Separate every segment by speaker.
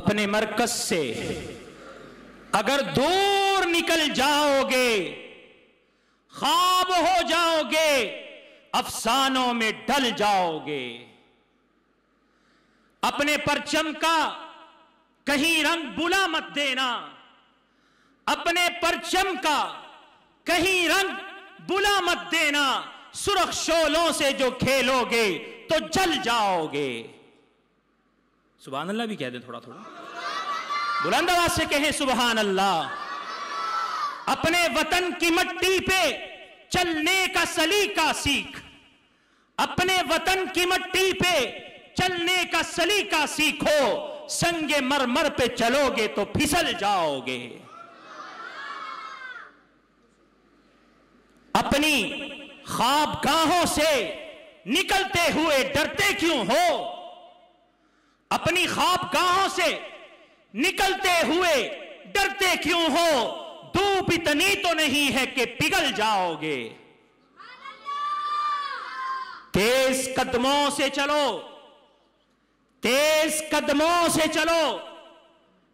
Speaker 1: اپنے مرکز سے۔ اگر دور نکل جاؤ گے خواب ہو جاؤ گے افسانوں میں ڈل جاؤ گے اپنے پرچم کا کہیں رنگ بلا مت دینا۔ اپنے پرچم کا کہیں رنگ بلا مت دینا۔ سرخ شولوں سے جو کھیلو گے تو جل جاؤ گے۔ سبحان اللہ بھی کہہ دیں تھوڑا تھوڑا۔ بلند آواز سے کہیں سبحان اللہ۔ اپنے وطن کی مٹی پہ چلنے کا سلیقہ سیکھ۔ اپنے وطن کی مٹی پہ چلنے کا سلیقہ سیکھو۔ سنگ مرمر پہ چلو گے تو پھسل جاؤ گے۔ اپنی خواب گاہوں سے نکلتے ہوئے ڈرتے کیوں ہو؟ اپنی خواب گاہوں سے نکلتے ہوئے ڈرتے کیوں ہو؟ دھوپ اتنی تو نہیں ہے کہ پگھل جاؤ گے۔ تیز قدموں سے چلو۔ تیز قدموں سے چلو۔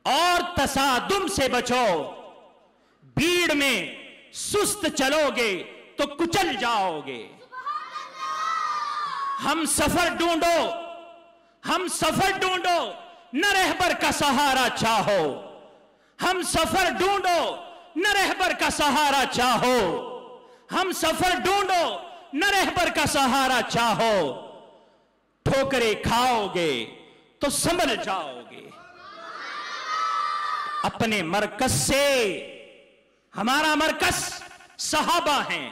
Speaker 1: اور تصادم سے بچو۔ بھیڑ میں سست چلو گے تو کچل جاؤ گے۔ ہم سفر ڈھونڈو۔ ہم سفر ڈھونڈو، نہ رہبر کا سہارا چاہو۔ ہم سفر ڈھونڈو، نہ رہبر کا سہارا چاہو۔ ہم سفر ڈھونڈو، نہ رہبر کا سہارا چاہو۔ ٹھوکرے کھاؤ گے تو سنبھل جاؤ گے۔ اپنے مرکز سے ہمارا مرکز صحابہ ہیں۔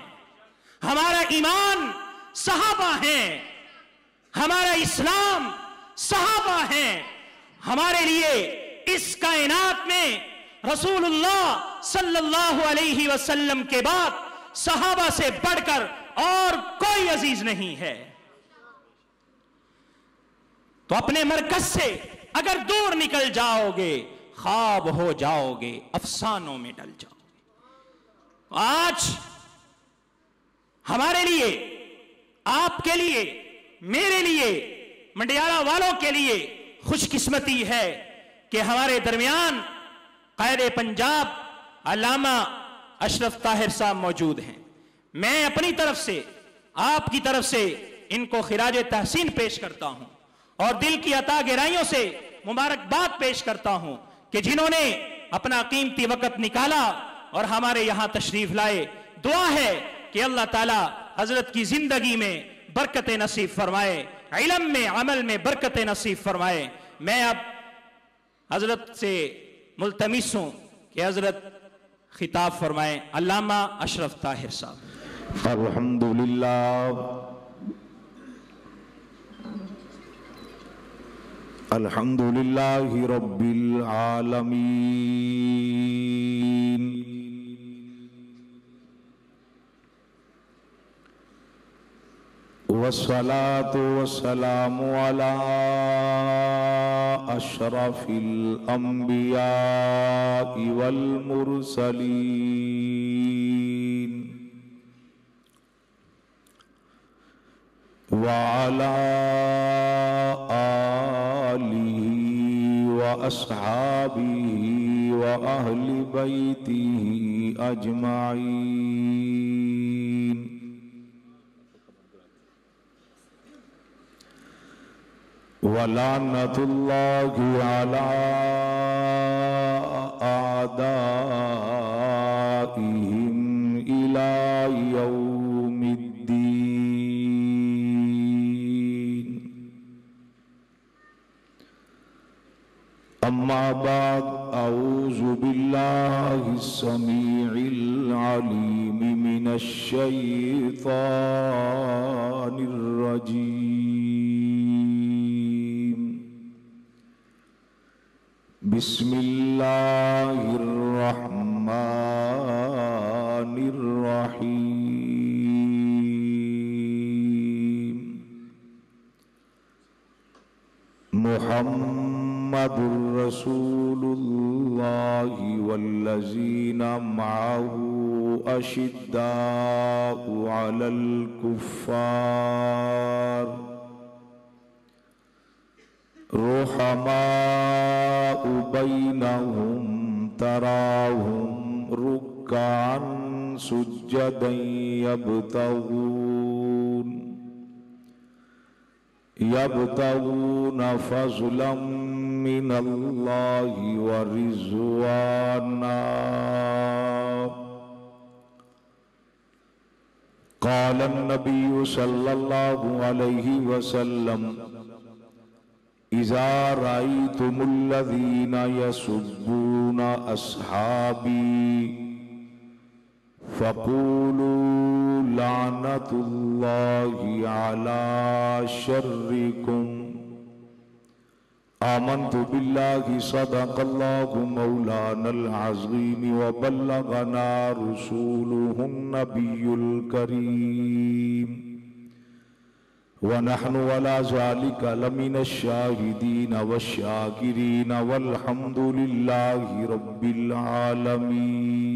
Speaker 1: ہمارا ایمان صحابہ ہیں۔ ہمارا اسلام صحابہ ہیں۔ ہمارے لیے اس کائنات میں رسول اللہ صلی اللہ علیہ وسلم کے بعد صحابہ سے بڑھ کر اور کوئی عزیز نہیں ہے۔ تو اپنے مرکز سے اگر دور نکل جاؤ گے خواب ہو جاؤ گے افسانوں میں ڈل جاؤ گے آج ہمارے لیے، آپ کے لیے، میرے لیے منڈیالہ والوں کے لیے خوش قسمتی ہے کہ ہمارے درمیان قید پنجاب علامہ اشرف طاہر صاحب موجود ہیں۔ میں اپنی طرف سے، آپ کی طرف سے ان کو خراج تحسین پیش کرتا ہوں اور دل کی عطا گہرائیوں سے مبارکباد پیش کرتا ہوں کہ جنہوں نے اپنا قیمتی وقت نکالا اور ہمارے یہاں تشریف لائے۔ دعا ہے کہ اللہ تعالی حضرت کی زندگی میں برکت نصیب فرمائے۔ علم میں، عمل میں برکت نصیب فرمائے۔ میں اب حضرت سے ملتمس ہوں کہ حضرت خطاب فرمائے۔ علامہ اشرف طاہر صاحب۔
Speaker 2: الحمد للہ الحمد للہ رب العالمین۔ والصلاة والسلام على أشرف الأنبياء والمرسلين. وعلى آله وأصحابه وأهل بيته أجمعين. ولعنة الله على أعدائهم إلى يوم الدين. أما بعد أعوذ بالله السميع العليم من الشيطان الرجيم. بسم الله الرحمن الرحيم. محمد رسول الله والذين معه أشداء على الكفار. رحماء بينهم تراهم ركعا سجدا يبتغون يبتغون فضلا من الله ورزوانا قال النبي صلى الله عليه وسلم إذا رأيتم الذين يسبون أصحابي فقولوا لعنة الله على شركم. آمنت بالله صدق الله مولانا العظيم وبلغنا رسوله النبي الكريم. ونحن ولا ذلك لمن الشاهدين والشاكرين والحمد لله رب العالمين.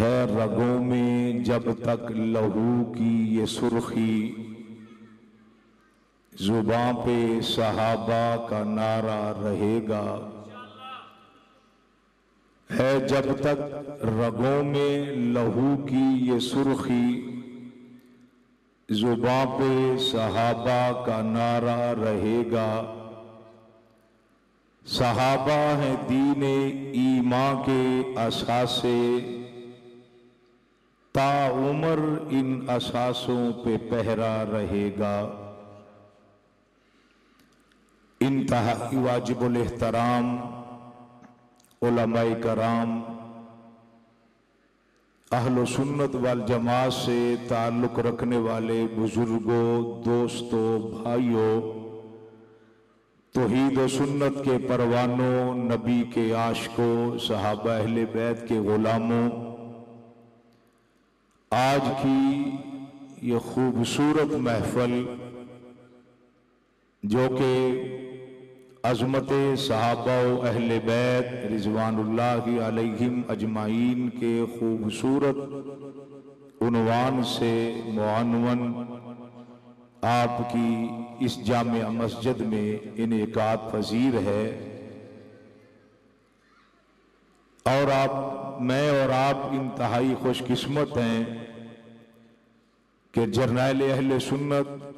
Speaker 2: ہے رگوں میں جب تک لہو کی یہ سرخی، زباں پہ صحابہ کا نعرہ رہے گا ہے جب تک رگوں میں لہو کی یہ سرخی زباں پہ صحابہ کا نعرہ رہے گا۔ صحابہ ہیں دین ایمان کے اثاثے تا عمر ان اساسوں پہ پہرا رہے گا۔ انتہائی واجب الاحترام علماء کرام، اہل و سنت والجماعت سے تعلق رکھنے والے بزرگوں، دوستوں، بھائیوں، توحید و سنت کے پروانوں، نبی کے عاشقوں، صحابہ اہل بیت کے غلاموں، آج کی یہ خوبصورت محفل جو کہ عظمت صحابہ و اہل بیت رضوان اللہ علیہم اجمعین کے خوبصورت عنوان سے معنون آپ کی اس جامع مسجد میں انعقاد پذیر ہے۔ اور آپ، میں اور آپ انتہائی خوش قسمت ہیں کہ جرنیل اہل سنت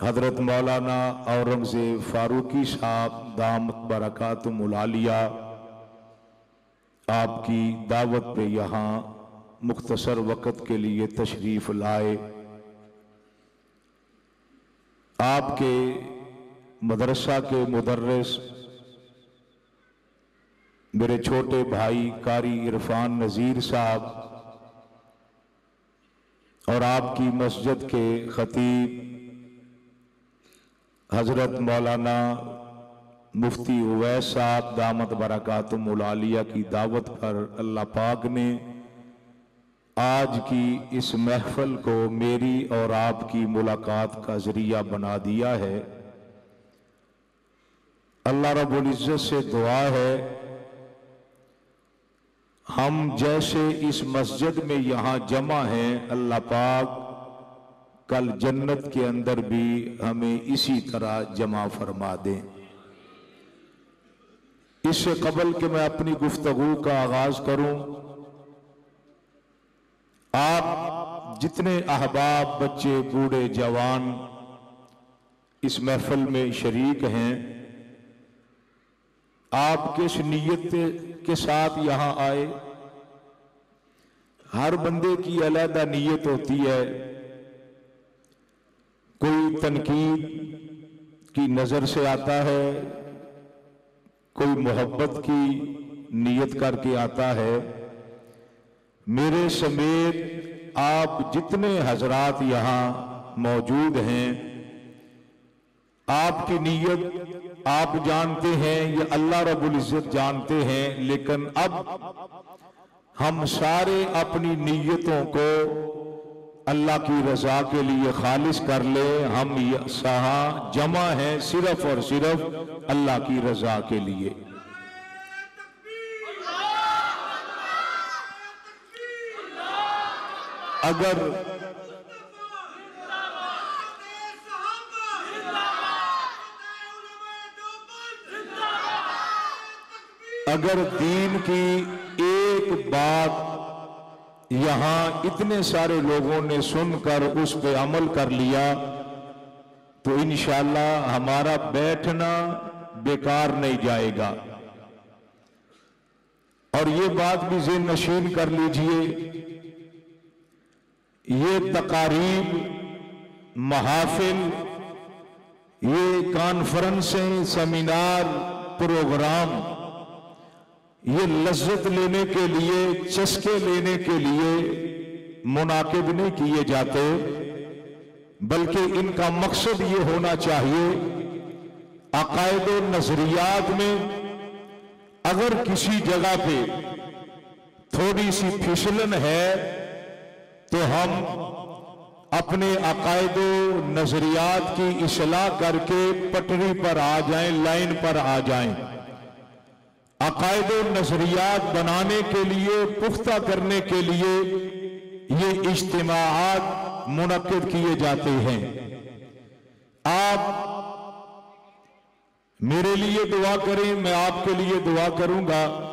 Speaker 2: حضرت مولانا اورنگزیب فاروقی صاحب، دامت برکات ملالیہ، آپ کی دعوت پہ یہاں مختصر وقت کے لیے تشریف لائے۔ آپ کے مدرسہ کے مدرس، میرے چھوٹے بھائی کاری عرفان نذیر صاحب، اور آپ کی مسجد کے خطیب حضرت مولانا مفتی اویس صاحب دامت برکات ملالیہ کی دعوت پر اللہ پاک نے آج کی اس محفل کو میری اور آپ کی ملاقات کا ذریعہ بنا دیا ہے۔ اللہ رب العزت سے دعا ہے۔ ہم جیسے اس مسجد میں یہاں جمع ہیں، اللہ پاک کل جنت کے اندر بھی ہمیں اسی طرح جمع فرما دیں۔ اس سے قبل کہ میں اپنی گفتگو کا آغاز کروں، آپ جتنے احباب، بچے، بوڑھے، جوان اس محفل میں شریک ہیں، آپ کس نیت کے ساتھ یہاں آئے؟ ہر بندے کی علیحدہ نیت ہوتی ہے۔ کوئی تنقید کی نظر سے آتا ہے، کوئی محبت کی نیت کر کے آتا ہے، میرے سمیت آپ جتنے حضرات یہاں موجود ہیں، آپ کی نیت آپ جانتے ہیں، یہ اللہ رب العزت جانتے ہیں، لیکن اب ہم سارے اپنی نیتوں کو اللہ کی رضا کے لیے خالص کر لے، ہم سہا جمع ہیں صرف اور صرف اللہ کی رضا کے لیے۔ اگر اگر دین کی ایک بات یہاں اتنے سارے لوگوں نے سن کر اس پہ عمل کر لیا تو انشاءاللہ ہمارا بیٹھنا بیکار نہیں جائے گا۔ اور یہ بات بھی ذہن نشین کر لیجیے، یہ تقاریب، محافل، یہ کانفرنسیں، سیمینار، پروگرام یہ لذت لینے کے لیے، چسکے لینے کے لیے منعقد نہیں کیے جاتے، بلکہ ان کا مقصد یہ ہونا چاہیے، عقائد و نظریات میں اگر کسی جگہ پہ تھوڑی سی پھسلن ہے، تو ہم اپنے عقائد و نظریات کی اصلاح کر کے پٹری پر آ جائیں، لائن پر آ جائیں۔ عقائد و نظریات بنانے کے لیے، پختہ کرنے کے لیے یہ اجتماعات منعقد کیے جاتے ہیں۔ آپ میرے لیے دعا کریں، میں آپ کے لیے دعا کروں گا۔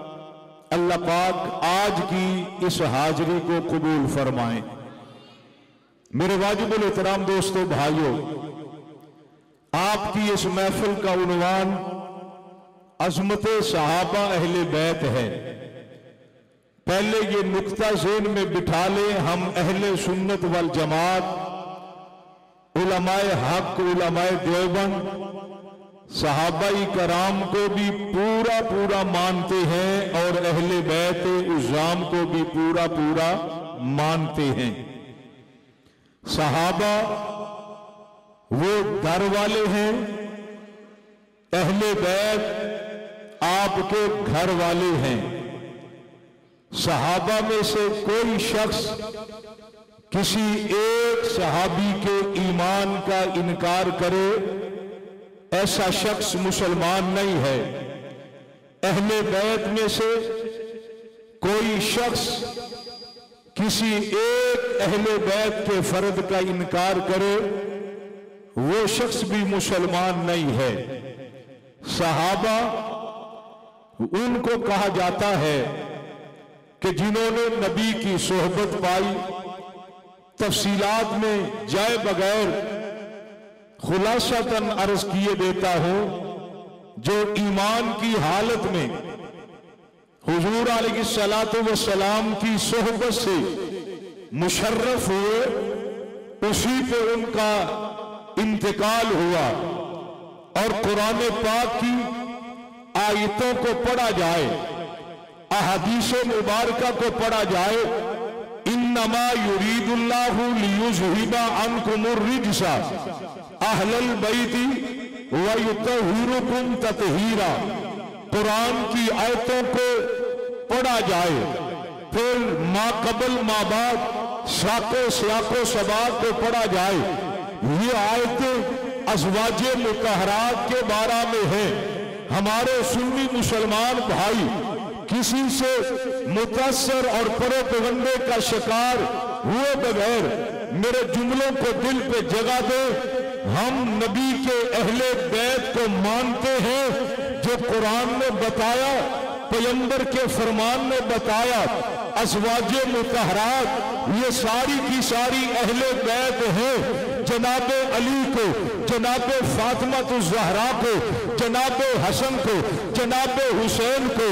Speaker 2: اللہ پاک آج کی اس حاضری کو قبول فرمائیں میرے واجب الاحترام دوستو بھائیوں آپ کی اس محفل کا عنوان عظمت صحابہ اہل بیت ہے پہلے یہ نقطہ ذہن میں بٹھا لیں، ہم اہل سنت والجماعت، علماء حق، علماء دیوبند، صحابہ کرام کو بھی پورا پورا مانتے ہیں اور اہل بیت عزام کو بھی پورا پورا مانتے ہیں۔ صحابہ وہ در والے ہیں، اہل بیت آپ کے گھر والے ہیں۔ صحابہ میں سے کوئی شخص کسی ایک صحابی کے ایمان کا انکار کرے، ایسا شخص مسلمان نہیں ہے۔ اہل بیت میں سے کوئی شخص کسی ایک اہل بیت کے فرد کا انکار کرے، وہ شخص بھی مسلمان نہیں ہے۔ صحابہ ان کو کہا جاتا ہے کہ جنہوں نے نبی کی صحبت پائی، تفصیلات میں جائے بغیر خلاصہ تن عرض کیے دیتا ہوں، جو ایمان کی حالت میں حضور علیہ السلام کی صحبت سے مشرف ہوئے، اسی پہ ان کا انتقال ہوا اور قرآن پاک کی آیتوں کو پڑھا جائے احادیث مبارکہ کو پڑھا جائے، انما یرید اللہ لیوزہبا عنکم الرجسہ اہل البیتی وَيُتَهِرُكُمْ تَتْهِيرًا قرآن کی آیتوں کو پڑھا جائے، پھر ما قبل ما بعد ساکو سیاکو سباق کو پڑھا جائے۔ یہ آیتیں ازواج متحرات کے بارہ میں ہیں۔ ہمارے سنی مسلمان بھائی، کسی سے متاثر اور پروپگنڈے کا شکار ہوئے بغیر میرے جملوں کو دل پہ جگہ دے، ہم نبی کے اہل بیت کو مانتے ہیں، جو قرآن نے بتایا پیمبر کے فرمان نے بتایا، ازواج متحرات یہ ساری کی ساری اہل بیت ہیں۔ جناب علی کو، جناب فاطمہ الزہرا کو، جناب حسن کو، جناب حسین کو،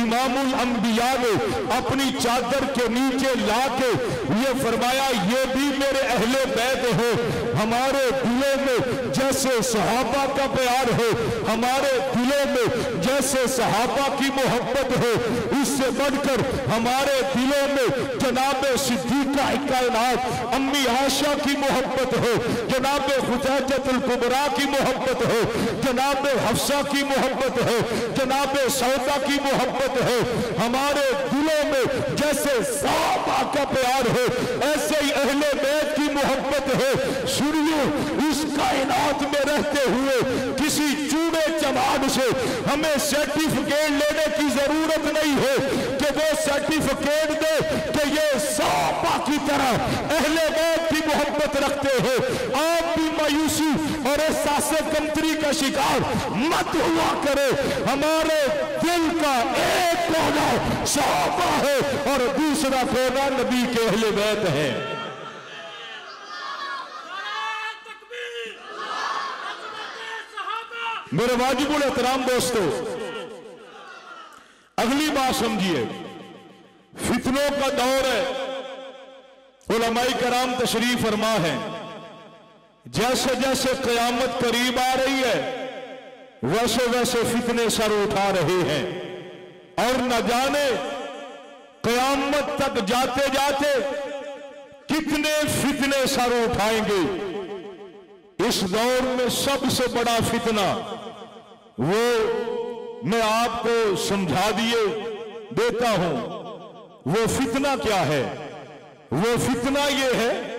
Speaker 2: امام الانبیاء نے اپنی چادر کے نیچے لا کے یہ فرمایا، یہ بھی میرے اہل بیت ہو ہمارے دلوں میں جیسے صحابہ کا پیار ہو ہمارے دلوں میں جیسے صحابہ کی محبت ہو اس سے بڑھ کر ہمارے دلوں میں جناب صدیقہ کائنات، امی عاشا کی محبت ہو جناب خدیجت القبرہ کی محبت ہو جناب حفصہ کی محبت ہو جناب سودا کی محبت ہو ہمارے دلوں میں جیسے صحابہ کا پیار ہو ایسے ہی اہل بیت کی محبت ہو سنیو، اس کائنات میں رہتے ہوئے کسی چوڑے چماڑ سے ہمیں سرٹیفکیٹ لینے کی ضرورت نہیں ہے۔ وہ سرٹیفکیٹ دے کہ یہ صحابہ کی کی طرح اہل بیت کی محبت رکھتے ہو آپ بھی مایوسی اور احساس کمتری کا شکار مت ہوا کرے ہمارے دل کا ایک کونا صحابہ ہے اور دوسرا کونا نبی کے اہل بیت ہے۔ میرے واجب الاحترام دوستو، اگلی بات سمجھیے۔ فتنوں کا دور ہے۔ علماء کرام تشریف فرما ہے۔ جیسے جیسے قیامت قریب آ رہی ہے، ویسے ویسے فتنے سر اٹھا رہے ہیں۔ اور نہ جانے قیامت تک جاتے جاتے کتنے فتنے سر اٹھائیں گے۔ اس دور میں سب سے بڑا فتنہ وہ میں آپ کو سمجھا دیے دیتا ہوں۔ وہ فتنہ کیا ہے؟ وہ فتنہ یہ ہے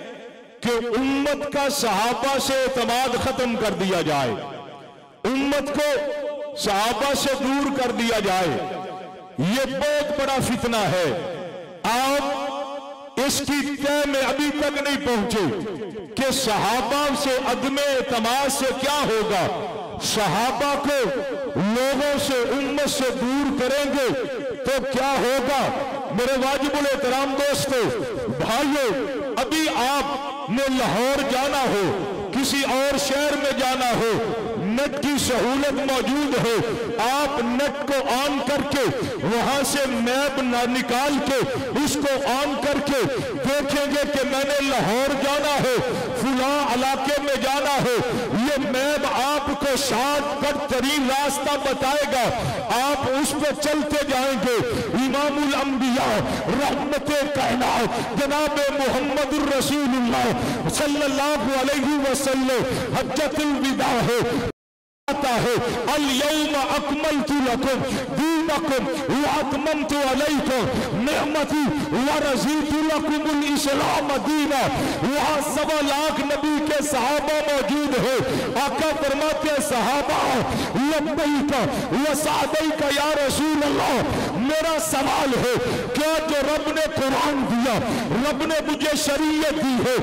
Speaker 2: کہ امت کا صحابہ سے اعتماد ختم کر دیا جائے۔ امت کو صحابہ سے دور کر دیا جائے۔ یہ بہت بڑا فتنہ ہے۔ آپ اس کی طے میں ابھی تک نہیں پہنچے کہ صحابہ سے عدم اعتماد سے کیا ہوگا۔ صحابہ کو لوگوں سے، امت سے دور کریں گے تو کیا ہوگا؟ میرے واجب الاحترام دوستو، بھائیو، ابھی آپ نے لاہور جانا ہو، کسی اور شہر میں جانا ہو نیٹ کی سہولت موجود ہے آپ نیٹ کو آن کر کے وہاں سے میپ نہ نکال کے اس کو آن کر کے دیکھیں گے کہ میں نے لاہور جانا ہے فلاں علاقے میں جانا ہے یہ میپ آپ کو شاد کٹ ترین راستہ بتائے گا۔ آپ اس پہ چلتے جائیں گے۔ امام الانبیاء، رحمت کائنات، جناب محمد الرسول اللہ صلی اللہ علیہ وسلم، حجت الوداع ہے۔ آتا ہے، اليوم اکملت لکم دین دینکم واتممت علیکم نعمتی ورزیت لکم الاسلام دینا وہاں سوا لاکھ نبی کے صحابہ موجود ہیں۔ آقا فرماتے ہیں، صحابہ لبیکا وسعدیکا یا رسول اللہ، میرا سوال ہے، کیا جو رب نے قرآن دیا، رب نے مجھے شریعت دی ہے،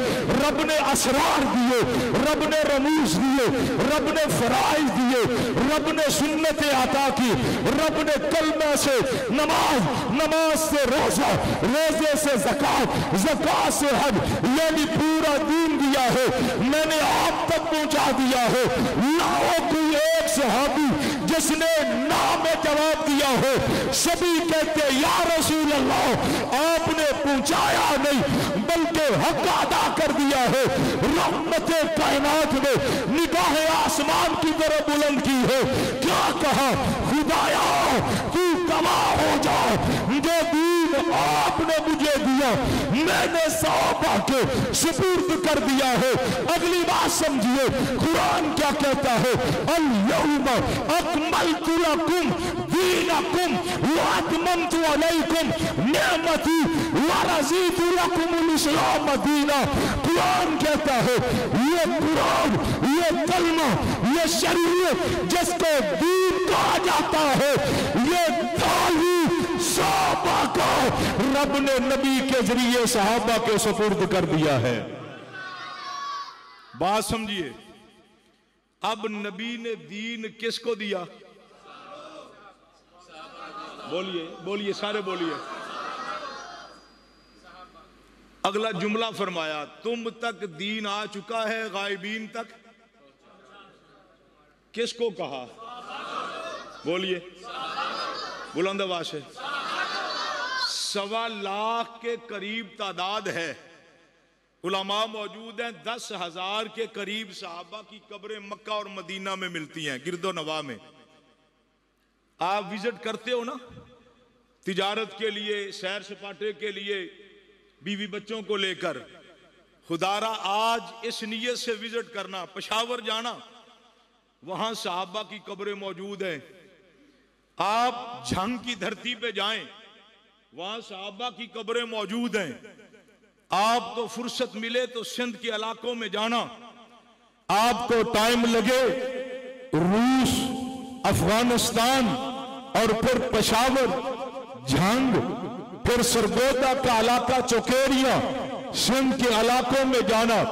Speaker 2: رب نے اسرار دیے، رب نے رموز دیے، رب نے فرائض دیے، رب نے سنت عطا کی، رب نے کلمہ سے نماز نماز سے روزہ، روزے سے زکاة زکاة سے حج یعنی پورا دین دیا ہے میں نے آپ تک پہنچا دیا ہے لاؤ کوئی ایک صحابی جس نے نام جواب دیا ہو سبھی کہتے، یا رسول اللہ، آپ نے پہنچایا نہیں، بلکہ حق ادا کر دیا ہے۔ رحمت کائنات نے نگاہ آسمان کی طرح بلند کی ہے۔ کیا کہا؟ خدایا، تو گواہ ہو جا۔ جو آپ نے مجھے دیا، میں نے صحابہ کے سپورت کر دیا ہے۔ اگلی بات سمجھئے قرآن کیا کہتا ہے؟ اليوم اکملت لکم دینکم واتممت علیکم نعمتی ورزیت لکم الاسلام دینا قرآن کہتا ہے، یہ قرآن، یہ کلمہ، یہ شریعت جس کو دین کہا جاتا ہے، یہ تعلیم صحابہ کا رب نے نبی کے ذریعے صحابہ کے سپرد کر دیا ہے۔ بات سمجھیے۔ اب نبی نے دین کس کو دیا؟ بولیے بولیے، سارے بولیے۔ اگلا جملہ فرمایا، تم تک دین آ چکا ہے، غائبین تک؟ کس کو کہا؟ بولیے۔ بلند آواز سے سوا لاکھ کے قریب تعداد ہے۔ علماء موجود ہیں، دس ہزار کے قریب صحابہ کی قبریں مکہ اور مدینہ میں ملتی ہیں، گرد و نواح میں۔ آپ وزٹ کرتے ہو نا، تجارت کے لیے، سیر سپاٹے کے لیے، بیوی بچوں کو لے کر۔ خدارہ آج اس نیت سے وزٹ کرنا، پشاور جانا۔ وہاں صحابہ کی قبریں موجود ہیں۔ آپ جھنگ کی دھرتی پہ جائیں، وہاں صحابہ کی قبریں موجود ہیں۔ آپ کو فرصت ملے تو سندھ کے علاقوں میں جانا۔ آپ کو ٹائم لگے روس، افغانستان اور پھر پشاور۔ جھنگ، پھر سرگودا کا علاقہ چوکیریا سندھ کے علاقوں میں جانا۔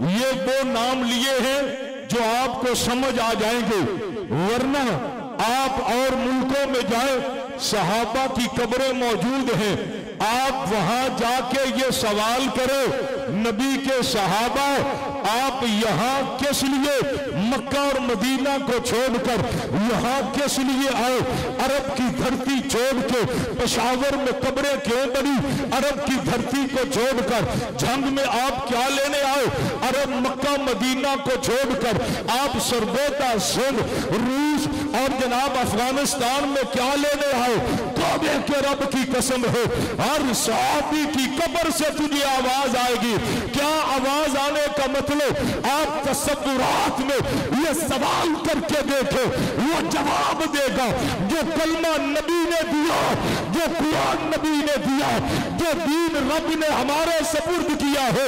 Speaker 2: یہ وہ نام لیے ہیں جو آپ کو سمجھ آ جائیں گے۔ ورنہ آپ اور ملکوں میں جائیں، صحابہ کی قبریں موجود ہیں۔ آپ وہاں جا کے یہ سوال کرو نبی کے صحابہ، آپ یہاں کس لیے مکہ اور مدینہ کو چھوڑ کر یہاں کس لیے آئے؟ عرب کی دھرتی چھوڑ کے پشاور میں قبریں کیوں بنی؟ عرب کی دھرتی کو چھوڑ کر جنگ میں آپ کیا لینے آئے؟ عرب مکہ مدینہ کو چھوڑ کر آپ سرگوتا سندھ، روس اور جناب افغانستان میں کیا لینے آئے؟ کعبے کے رب کی قسم ہے۔ ہر صحابی کی قبر سے تجھے آواز آئے گی۔ کیا آواز آنے کا مطلب؟ آپ تصورات میں یہ سوال کر کے دیکھے وہ جواب دے گا جو کلمہ نبی نے دیا، جو قرآن نبی نے دیا، جو دین رب نے ہمارے سپرد کیا ہے،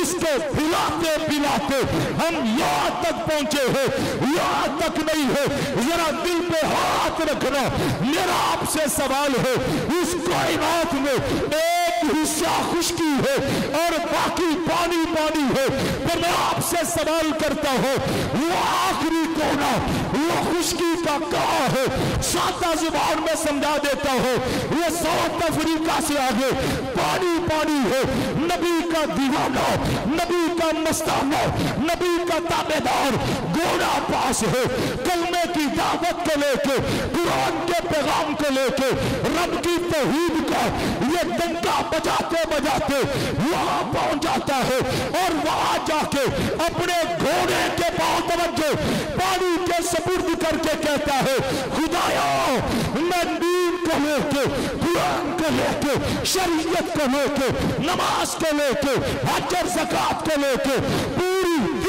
Speaker 2: اس کے پھلاتے پھلاتے ہم یہاں تک پہنچے ہیں، یہاں تک نہیں ہے ذرا دل پہ ہاتھ رکھنا، میرا آپ سے سوال ہے، اس کائنات میں ایک حصہ خشکی ہے اور باقی پانی پانی ہے۔ تو میں آپ سے سوال کرتا ہوں، وہ آخری کونا، وہ خشکی کا کہاں ہے۔ سادہ زبان میں سمجھا دیتا ہوں، یہ ساؤتھ افریقہ سے آگے پانی پانی ہے۔ نبی کا دیوانہ، نبی کا مستانہ، نبی کا تابے دار گوڑا پاس ہے۔ کلمے کی دعوت کو لے کے، قرآن کے پیغام کو لے کے، رب کی توحید کا یہ ڈنکا بجاتے بجاتے وہاں پہنچ جاتا ہے اور وہاں جا کے اپنے گھوڑے کے پاؤں توجہ پانی کے سپرد کر کے کہتا ہے، خدایا، میں دین کو لے کے، قرآن کو لے کے، شریعت کو لے کے، نماز کو لے کے حجر اور زکات کو لے کے پوری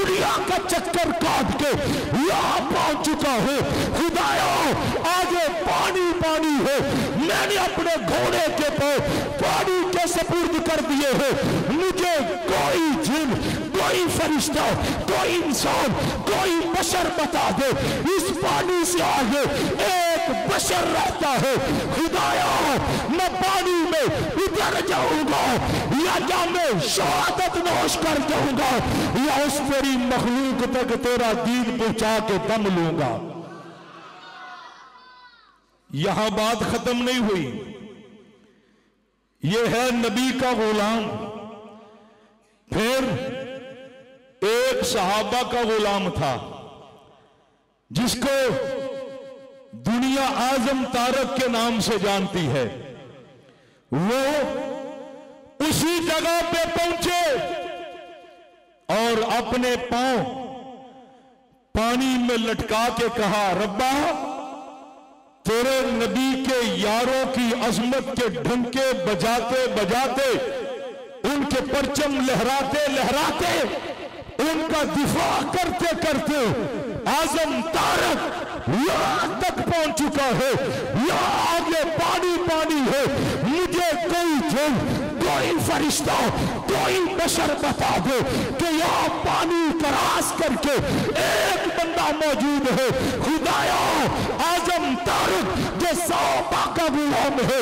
Speaker 2: دنیا کا چکر کاٹ کے یہاں پہنچ چکا ہے خدایا آگے پانی پانی ہے۔ میں نے اپنے گھوڑے کے پاؤں پانی کے سپرد کر دیے ہیں۔ مجھے کوئی جن، کوئی فرشتہ، کوئی انسان، کوئی بشر بتا دے۔ اس پانی سے آگے اے ایک بشر رہتا ہے۔ خدایا، میں پانی میں اتر جاؤں گا، یا جا میں شہادت نوش کر جاؤں گا، یا اس تیری مخلوق تک تیرا دین پہنچا کے دم لوں گا۔ یہاں بات ختم نہیں ہوئی۔ یہ ہے نبی کا غلام۔ پھر ایک صحابہ کا غلام تھا، جس کو دنیا آزم تارک کے نام سے جانتی ہے۔ وہ اسی جگہ پہ پہنچے اور اپنے پاؤں پانی میں لٹکا کے کہا، ربا، تیرے نبی کے یاروں کی عظمت کے ڈھنکے بجاتے بجاتے، ان کے پرچم لہراتے لہراتے، ان کا دفاع کرتے کرتے آزم تارک یہاں تک پہنچ چکا ہے۔ یہاں آگے پانی پانی ہے۔ مجھے کوئی جن، کوئی فرشتہ، کوئی بشر بتا دے کہ یہاں پانی کراس کر کے ایک بندہ موجود ہے۔ خدایا آزم تارک جو سو کا غلام ہے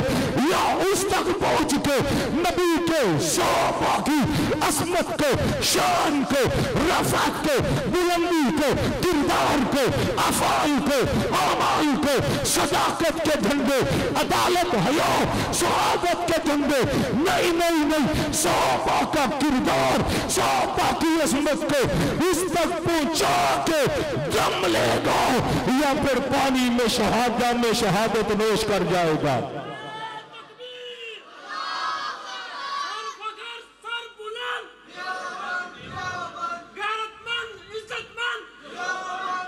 Speaker 2: یا اس تک پہنچ کے نبی کے سو کی عصمت کو شان کو رفعت کو بلندی کو کردار کو افعال کو اعمال کو صداقت کے جھنڈے، عدالت، حیا شہادت کے جھنڈے۔ نہیں نہیں نہیں صحابہ کا کردار صحابہ کی عظمت کو اس تک پہنچا کے دم لے گا یا پھر پانی میں شہادہ میں شہادت نوش کر جائے گا۔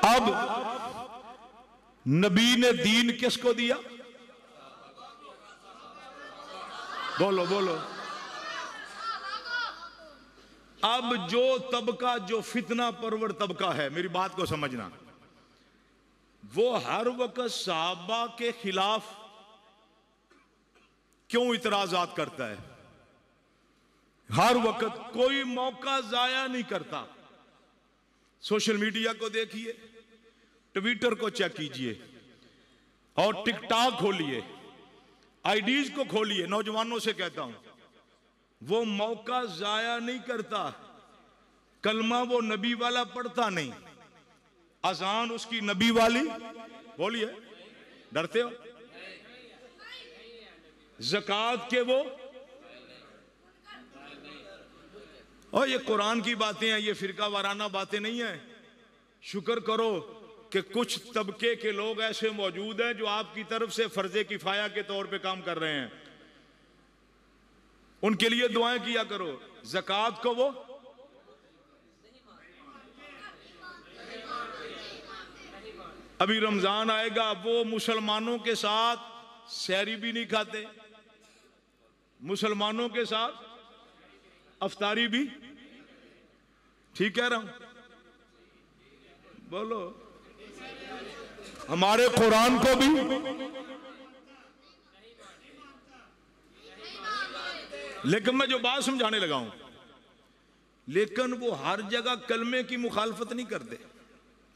Speaker 2: اب نبی نے دین کس کو دیا؟ بولو بولو۔ اب جو طبقہ، جو فتنہ پرور طبقہ ہے، میری بات کو سمجھنا، وہ ہر وقت صحابہ کے خلاف کیوں اعتراضات کرتا ہے؟ ہر وقت کوئی موقع ضائع نہیں کرتا۔ سوشل میڈیا کو دیکھیے، ٹویٹر کو چیک کیجیے، اور ٹک ٹاک کھولیے، آئی ڈیز کو کھولیے۔ نوجوانوں سے کہتا ہوں
Speaker 3: وہ موقع ضائع نہیں کرتا، کلمہ وہ نبی والا پڑھتا نہیں۔ اذان اس کی نبی والی، بولیے، ڈرتے ہو؟ زکات کے وہ؟ اور یہ قرآن کی باتیں ہیں، یہ فرقہ وارانہ باتیں نہیں ہیں۔ شکر کرو کہ کچھ طبقے کے لوگ ایسے موجود ہیں جو آپ کی طرف سے فرض کفایہ کے طور پہ کام کر رہے ہیں۔ ان کے لیے دعائیں کیا کرو؟ زکات کو وہ ابھی رمضان آئے گا وہ مسلمانوں کے ساتھ سیری بھی نہیں کھاتے، مسلمانوں کے ساتھ افطاری بھی ٹھیک کہہ رہا ہوں۔ بولو۔ ہمارے قرآن کو بھی لیکن میں جو بات سمجھانے لگا ہوں، لیکن وہ ہر جگہ کلمے کی مخالفت نہیں کرتے،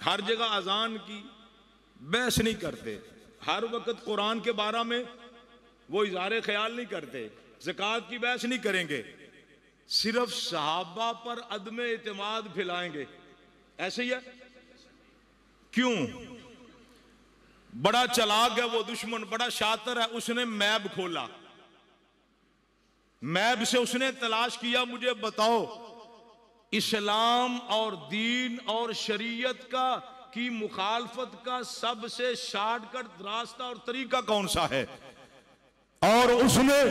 Speaker 3: ہر جگہ اذان کی بحث نہیں کرتے، ہر وقت قرآن کے بارے میں وہ اظہار خیال نہیں کرتے، زکوٰۃ کی بحث نہیں کریں گے، صرف صحابہ پر عدم اعتماد پھیلائیں گے۔ ایسے ہی ہے؟ کیوں؟ بڑا چلاک ہے وہ دشمن، بڑا شاطر ہے، اس نے میب کھولا۔ میب سے اس نے تلاش کیا، مجھے بتاؤ، اسلام اور دین اور شریعت کا، کی مخالفت کا سب سے شارٹ کٹ راستہ اور طریقہ کون سا ہے؟
Speaker 2: اور اس نے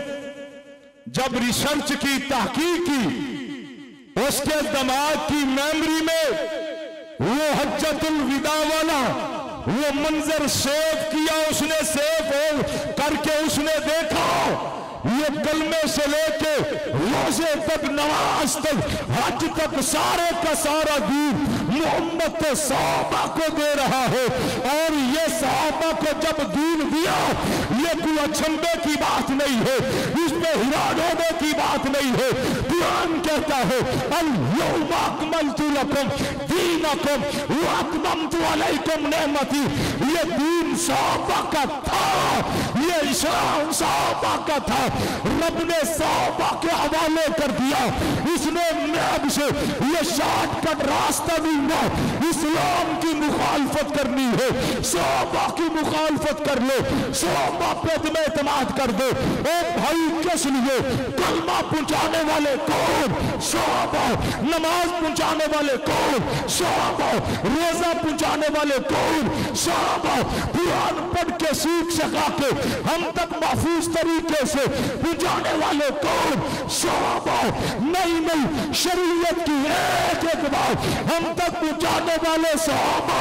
Speaker 2: جب ریسرچ کی، تحقیق کی، اس کے دماغ کی میموری میں وہ حجت الوداع والا، وہ منظر سیو کیا، اس نے سیو کر کے اس نے دیکھا۔ یہ کلمے سے لے کے روزے تک نماز تک، حج تک، سارے کا سارا دین محمد تو صحابہ کو دے رہا ہے اور یہ صحابہ کو جب دین دیا، یہ کوئی اچھمبے کی بات نہیں ہے، اس میں حیران کی بات نہیں ہے۔ قرآن کہتا ہے، اليوم اکملت لکم دینکم واکممت علیکم نعمتی. یہ دین صحابہ کا تھا، یہ اسلام صحابہ کا تھا۔ رب نے صحابہ کے حوالے کر دیا۔ اس نے میب سے یہ شارٹ کٹ راستہ بھی دیا اسلام کی مخالفت کرنی ہے صحابہ کی مخالفت کر لو، صحابہ پہ تم اعتماد کر دو۔ اے بھائی، کس لیے؟ کلمہ پہنچانے والے کون؟ صحابہ، نماز پہنچانے والے کون؟ صحابہ، روزہ پہنچانے والے کون؟ صحابہ، قرآن پڑھ کے سیکھ سکا کے ہم تک محفوظ طریقے سے پہنچانے والے کون؟ صحابہ، نہیں نہیں، شریعت کی ایک ایک بات ہم تک پہنچانے والے صحابہ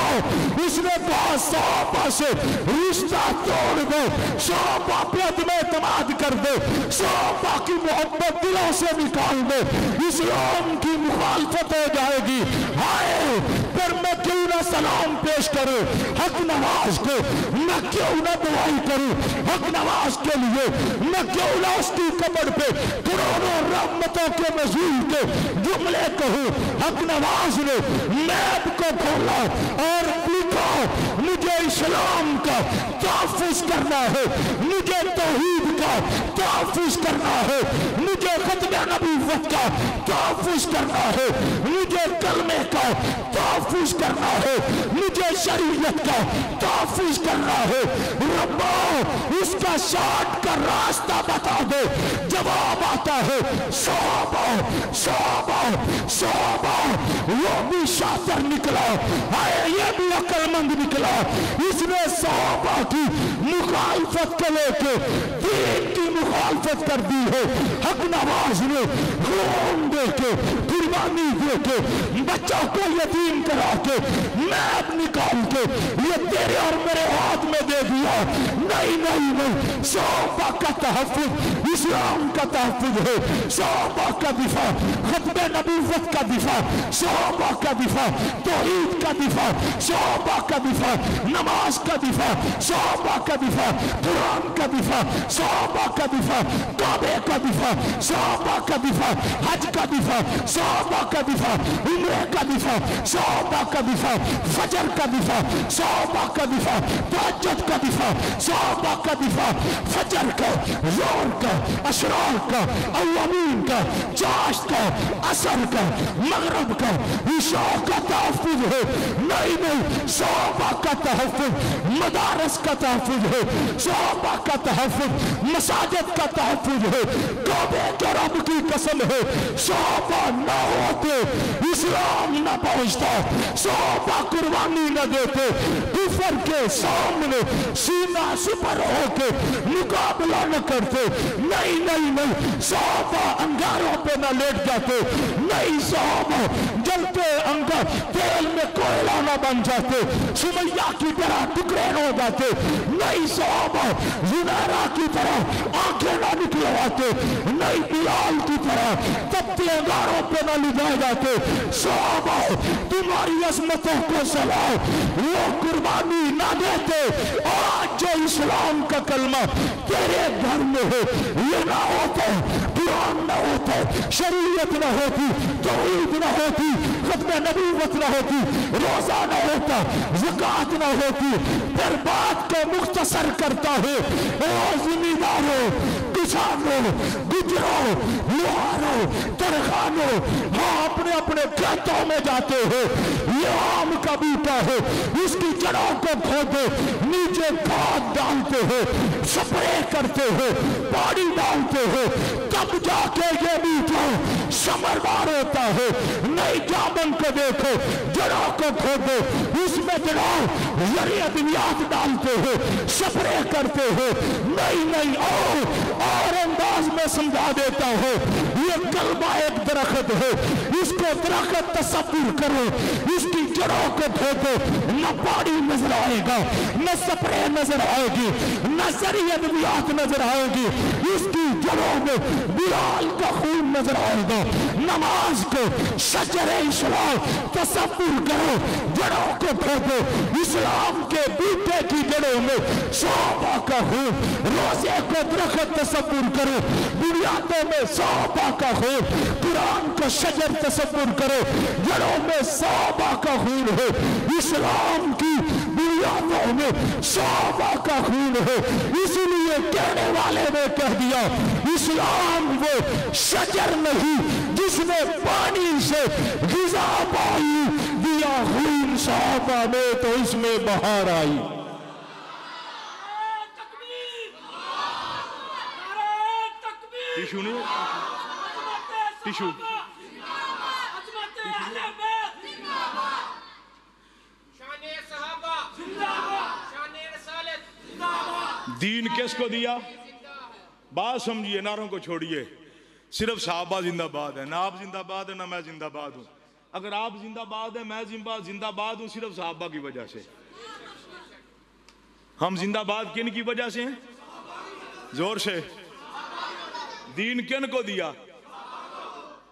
Speaker 2: اس نے کہا صحابہ سے رشتہ توڑ دو صحابہ پہ عدم اعتماد کر دو صحابہ کی محبت دلوں سے نکال دو اسلام کی مخالفت ہو جائے گی۔ ہائے! پھر میں کیوں نہ سلام پیش کروں؟ حق نواز کو میں کیوں نہ دعائی کروں؟ حق نواز کے لیے میں کیوں نہ اس کی قبر پہ کروڑوں رحمتوں کے نزول کے جملے کہوں؟ حق نواز نے میب کو کھولا اور لکھا، مجھے اسلام کا تحفظ کرنا ہے، مجھے توحید کا تحفظ کرنا ہے؟ مجھے ختم نبوت کا تحفظ کرنا ہے؟ مجھے کلمے کا تحفظ کرنا ہے؟ مجھے شریعت کا تحفظ کرنا ہے؟ ربا، اس کا شارٹ کا راستہ بتا دو جواب آتا ہے، صحابہ صحابہ صحابہ، وہ بھی شاطر نکلا۔ آئے یہ بھی عقل مند نکلا۔ اس نے صحابہ کی مخالفت کو لے کے دین کی مخالفت کر دی ہے حق نواز نے خون دے کے قربانی دے کے بچوں کو یتیم کرا کے میپ نکال کے یہ تیرے اور میرے ہاتھ میں دے دیا نہیں نہیں نہیں صحابہ کا تحفظ اسلام کا تحفظ ہے صحابہ کا دفاع ختم نبوت کا دفاع صحابہ کا دفاع توحید کا دفاع صحابہ کا دفاع نماز کا دفاع صحابہ کا دفاع قرآن کا دفاع صحابہ کا دفاع کعبے کا دفاع صحابہ کا دفاع حج کا دفاع صحابہ صحابہ کا دفاع، عمرہ کا دفاع، صحابہ کا دفاع، فجر کا دفاع، صحابہ کا دفاع تحجد کا دفاع، صحابہ کا دفاع، فجر کا زور کا، اشرار کا اولین کا چاشت کا اثر کا، مغرب کا، عشاء کا تحفظ ہے نہیں نہیں صحابہ کا تحفظ، مدارس کا تحفظ ہے، صحابہ کا تحفظ، مساجد کا تحفظ ہے، کعبے کے رب کی قسم ہے، صحابہ نہ ہو ہوتے اسلام نہ پہنچتا صحابہ قربانی نہ دیتے کفر کے سامنے سینہ سپر ہو کے مقابلہ نہ کرتے نہیں نہیں نہیں صحابہ انگاروں پہ نہ لیٹ جاتے نہیں صحابہ جلتے انگار تیل میں کوئلہ نہ بن جاتے، سمیہ کی طرح ٹکڑے نہ ہو جاتے نہیں صحابہ زنیرہ کی طرح آنکھیں نہ نکلواتے نہیں بلال کی طرح تبتے انگاروں پہ نہ لے جائے جاتے۔ صحابہ، تمہاری عظمتوں کو سلاؤ وہ قربانی نہ دیتے۔ آج جو اسلام کا کلمہ تیرے گھر میں ہے، یہ نہ ہوتا، قرآن نہ ہوتا، شریعت نہ ہوتی، توحید نہ ہوتی ختم نبوت نہ ہوتی روزہ نہ ہوتا زکات نہ ہوتی پھر بات کو مختصر کرتا ہے او زمینداروں کسانوں گجروں لوہاروں ترخانوں ہاں اپنے اپنے کھیتوں میں جاتے ہو یہ آم کا بوٹا ہے، اس کی جڑوں کو کھودے، نیچے کھاد ڈالتے ہو سپرے کرتے ہو پاڑی ڈالتے ہو تب جا کے یہ بوٹا سمردار ہوتا ہے، نئی جامن کو دیکھو جڑوں کو کھودو اس میں جڑوں ذریعہ ادویات ڈالتے ہو سپرے کرتے ہو نہیں نہیں اور اور انداز میں سمجھا دیتا ہوں۔ یہ کلمہ ایک درخت ہے۔ اس کو درخت تصور کرو۔ اس کی جڑوں کو دھو نہ پاڑی نظر آئے گا، نہ سپرے نظر آئے گی، نہ ذریعہ ادویات نظر آئے گی۔ اس کی جڑوں میں بلال کا خون نظر آئے گا۔ نماز کو شجر اسلام تصور کرو۔ جڑوں کو دھو دو اسلام کے بوٹے کی جڑوں میں صحابہ کا خون۔ روزے کو درخت تصور کرو۔ بنیادوں میں صحابہ کا خون قرآن کو شجر تصور کرو جڑوں میں صحابہ کا خون ہے اسلام کی بنیادوں میں صحابہ کا خون ہے اس لیے کہنے والے نے کہہ دیا اسلام وہ شجر نہیں جس نے پانی سے غذا پائی دیا خون صحابہ نے تو اس میں بہار آئی۔
Speaker 4: تکبیر۔ نعرہ تکبیر۔
Speaker 5: ٹیشو دین کس کو دیا؟ بات سمجھیے ناروں کو چھوڑیے۔ صرف صحابہ زندہ باد ہے، نہ آپ زندہ باد ہے نہ میں زندہ باد ہوں۔ اگر آپ زندہ باد ہیں، میں زندہ زندہ باد ہوں، صرف صحابہ کی وجہ سے۔ ہم زندہ باد کن کی وجہ سے ہیں؟ زور سے۔ دین کن کو دیا؟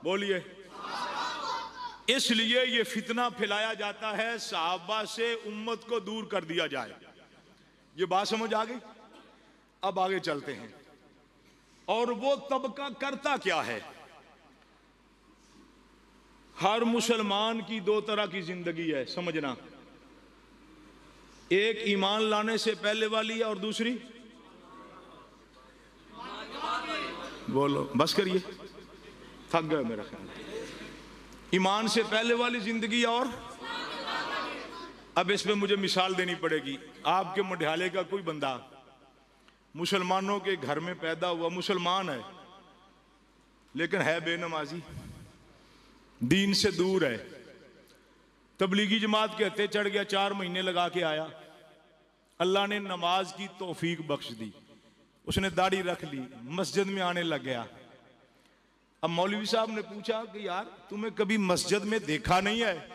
Speaker 5: بولیے۔ اس لیے یہ فتنہ پھیلایا جاتا ہے، صحابہ سے امت کو دور کر دیا جائے۔ یہ بات سمجھ آ گئی؟ اب آگے چلتے ہیں۔ اور وہ طبقہ کرتا کیا ہے؟ ہر مسلمان کی دو طرح کی زندگی ہے، سمجھنا۔ ایک ایمان لانے سے پہلے والی ہے اور دوسری؟ بولو، بس کریے۔ تھک گئے میرا خیال۔ ایمان سے پہلے والی زندگی اور؟ اب اس میں مجھے مثال دینی پڑے گی۔ آپ کے مڈھالے کا کوئی بندہ مسلمانوں کے گھر میں پیدا ہوا، مسلمان ہے، لیکن ہے بے نمازی، دین سے دور ہے۔ تبلیغی جماعت کہتے چڑھ گیا، چار مہینے لگا کے آیا۔ اللہ نے نماز کی توفیق بخش دی۔ اس نے داڑھی رکھ لی، مسجد میں آنے لگ گیا۔ اب مولوی صاحب نے پوچھا کہ یار تمہیں کبھی مسجد میں دیکھا نہیں ہے؟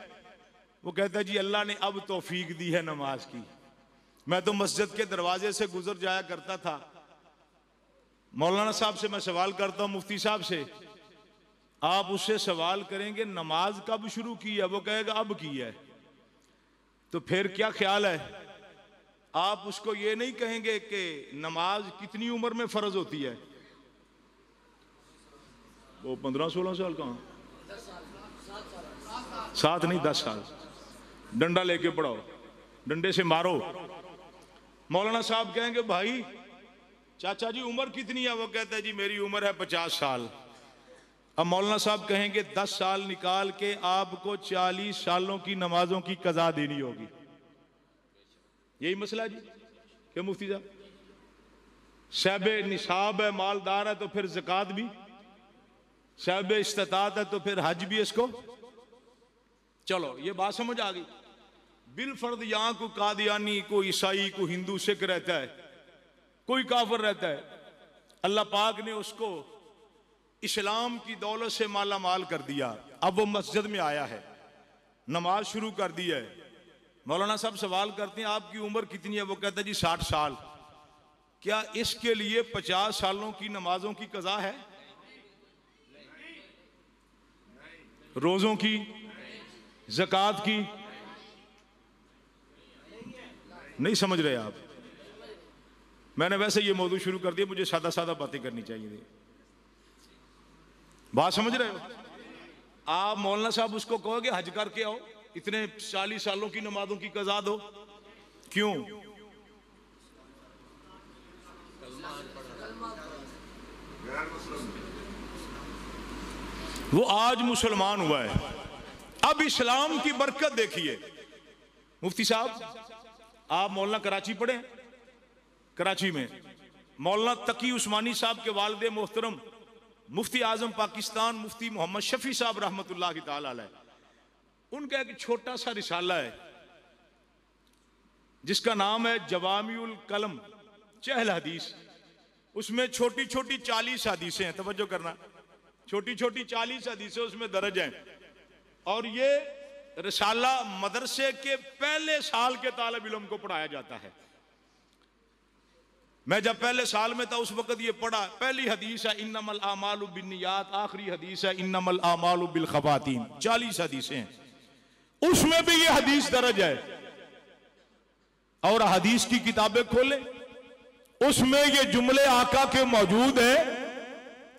Speaker 5: وہ کہتا ہے جی اللہ نے اب توفیق دی ہے نماز کی۔ میں تو مسجد کے دروازے سے گزر جایا کرتا تھا۔ مولانا صاحب سے میں سوال کرتا ہوں، مفتی صاحب سے۔ آپ اس سے سوال کریں گے، نماز کب شروع کی ہے؟ وہ کہے گا، اب کی ہے۔ تو پھر کیا خیال ہے؟ آپ اس کو یہ نہیں کہیں گے کہ نماز کتنی عمر میں فرض ہوتی ہے؟ وہ پندرہ سولہ سال کا
Speaker 2: سات نہیں، دس سال۔ ڈنڈا لے کے پڑھاؤ، ڈنڈے سے مارو۔ مولانا صاحب کہیں گے، بھائی، چاچا جی عمر کتنی ہے؟ وہ کہتا ہے جی میری عمر ہے پچاس سال۔ اب مولانا صاحب کہیں گے، دس سال نکال کے آپ کو چالیس سالوں کی نمازوں کی قضا دینی ہوگی۔ یہی مسئلہ ہے جی۔ کہ مفتی صاحب؟ صاحب نصاب ہے، مالدار ہے، تو پھر زکات بھی۔ صاحب استطاعت ہے تو پھر حج بھی اس کو؟ چلو، یہ بات سمجھ آ گئی۔ بالفرد یہاں کو قادیانی کو عیسائی کو ہندو سکھ رہتا ہے، کوئی کافر رہتا ہے، اللہ پاک نے اس کو اسلام کی دولت سے مالا مال کر دیا۔ اب وہ مسجد میں آیا ہے، نماز شروع کر دی ہے۔ مولانا صاحب سوال کرتے ہیں، آپ کی عمر کتنی ہے؟ وہ کہتا ہے جی ساٹھ سال۔ کیا اس کے لیے پچاس سالوں کی نمازوں کی قضا ہے؟ روزوں کی زکات کی۔ نہیں سمجھ رہے آپ۔ میں نے ویسے یہ موضوع شروع کر دیا، مجھے سادہ سادہ باتیں کرنی چاہیے۔ بات سمجھ رہے ہو؟ آپ مولانا صاحب اس کو کہو گے، حج کر کے آؤ، اتنے چالیس سالوں کی نمازوں کی قضا دو۔ کیوں؟ وہ آج مسلمان ہوا ہے۔ اب اسلام کی برکت دیکھیے۔ مفتی صاحب، آپ مولانا کراچی پڑھے کراچی میں مولانا تقی عثمانی صاحب کے والد محترم، مفتی اعظم پاکستان مفتی محمد شفیع صاحب رحمت اللہ کی تعالی علیہ۔ ان کا ایک چھوٹا سا رسالہ ہے، جس کا نام ہے جوامی القلم چہل حدیث۔ اس میں چھوٹی چھوٹی چالیس حدیثیں ہیں۔ توجہ کرنا۔ چھوٹی چھوٹی چالیس حدیثیں اس میں درج ہیں۔ اور یہ رسالہ مدرسے کے پہلے سال کے طالب علم کو پڑھایا جاتا ہے۔ میں جب پہلے سال میں تھا، اس وقت یہ پڑھا، پہلی حدیث ہے انم الاعمال بالنیات آخری حدیث ہے انم الاعمال بالخواتین چالیس حدیثیں ہیں۔ اس میں بھی یہ حدیث درج ہے۔ اور حدیث کی کتابیں کھولیں۔ اس میں یہ جملے آقا کے موجود ہیں۔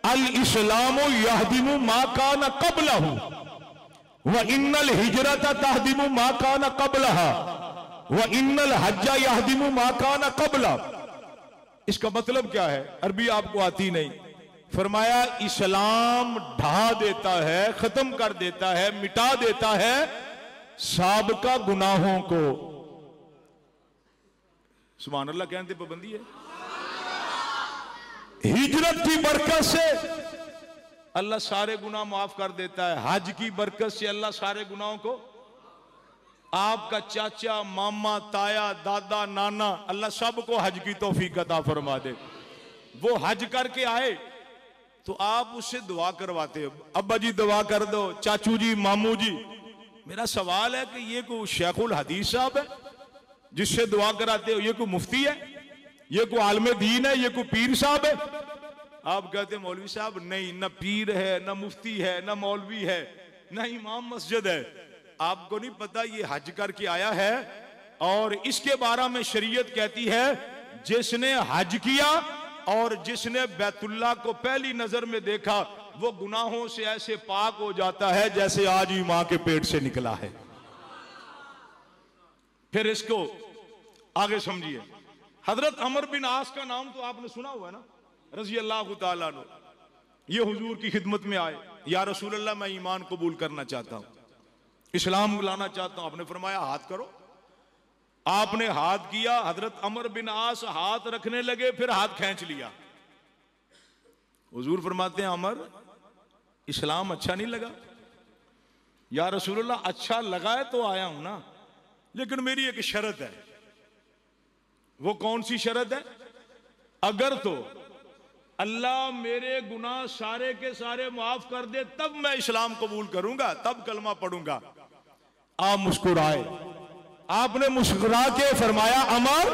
Speaker 2: الاسلام یہدم ما کان قبلہ وَإِنَّ الْحِجْرَةَ تَحْدِمُ مَا كَانَ قَبْلَهَا وَإِنَّ الْحَجَّ يَحْدِمُ مَا كَانَ قَبْلَهَا اس کا مطلب کیا ہے؟ عربی آپ کو آتی نہیں۔ فرمایا، اسلام ڈھا دیتا ہے، ختم کر دیتا ہے، مٹا دیتا ہے سابقہ گناہوں کو۔ سبحان اللہ، کہنے پابندی ہے؟ ہجرت کی برکت سے اللہ سارے گناہ معاف کر دیتا ہے۔ حج کی برکت سے اللہ سارے گناہوں کو آپ کا چاچا، ماما، تایا، دادا، نانا، اللہ سب کو حج کی توفیق عطا فرما دے۔ وہ حج کر کے آئے تو آپ اس سے دعا کرواتے ہو ابا جی دعا کر دو، چاچو جی مامو جی۔ میرا سوال ہے کہ یہ کوئی شیخ الحدیث صاحب ہے جس سے دعا کراتے ہو، یہ کوئی مفتی ہے؟ یہ کوئی عالم دین ہے، یہ کوئی پیر صاحب ہے؟ آپ کہتے ہیں مولوی صاحب، نہیں، نہ پیر ہے، نہ مفتی ہے، نہ مولوی ہے، نہ امام مسجد ہے۔ آپ کو نہیں پتا یہ حج کر کے آیا ہے اور اس کے بارے میں شریعت کہتی ہے، جس نے حج کیا اور جس نے بیت اللہ کو پہلی نظر میں دیکھا، وہ گناہوں سے ایسے پاک ہو جاتا ہے جیسے آج ہی ماں کے پیٹ سے نکلا ہے۔ پھر اس کو آگے سمجھیے۔ حضرت عمر بن آس کا نام تو آپ نے سنا ہوا ہے نا؟ رضی اللہ تعالیٰ عنہ۔ یہ حضور کی خدمت میں آئے۔ یا رسول اللہ، میں ایمان قبول کرنا چاہتا ہوں۔ اسلام لانا چاہتا ہوں۔ آپ نے فرمایا، ہاتھ کرو۔ آپ نے ہاتھ کیا، حضرت عمر بن آس ہاتھ رکھنے لگے، پھر ہاتھ کھینچ لیا۔ حضور فرماتے ہیں، عمر، اسلام اچھا نہیں لگا۔ یا رسول اللہ اچھا لگا ہے تو آیا ہوں نا، لیکن میری ایک شرط ہے۔ وہ کون سی شرط ہے؟ اگر تو اللہ میرے گناہ سارے کے سارے معاف کر دے، تب میں اسلام قبول کروں گا، تب کلمہ پڑھوں گا۔ آپ مسکرائے۔ آپ نے مسکرا کے فرمایا، امر؟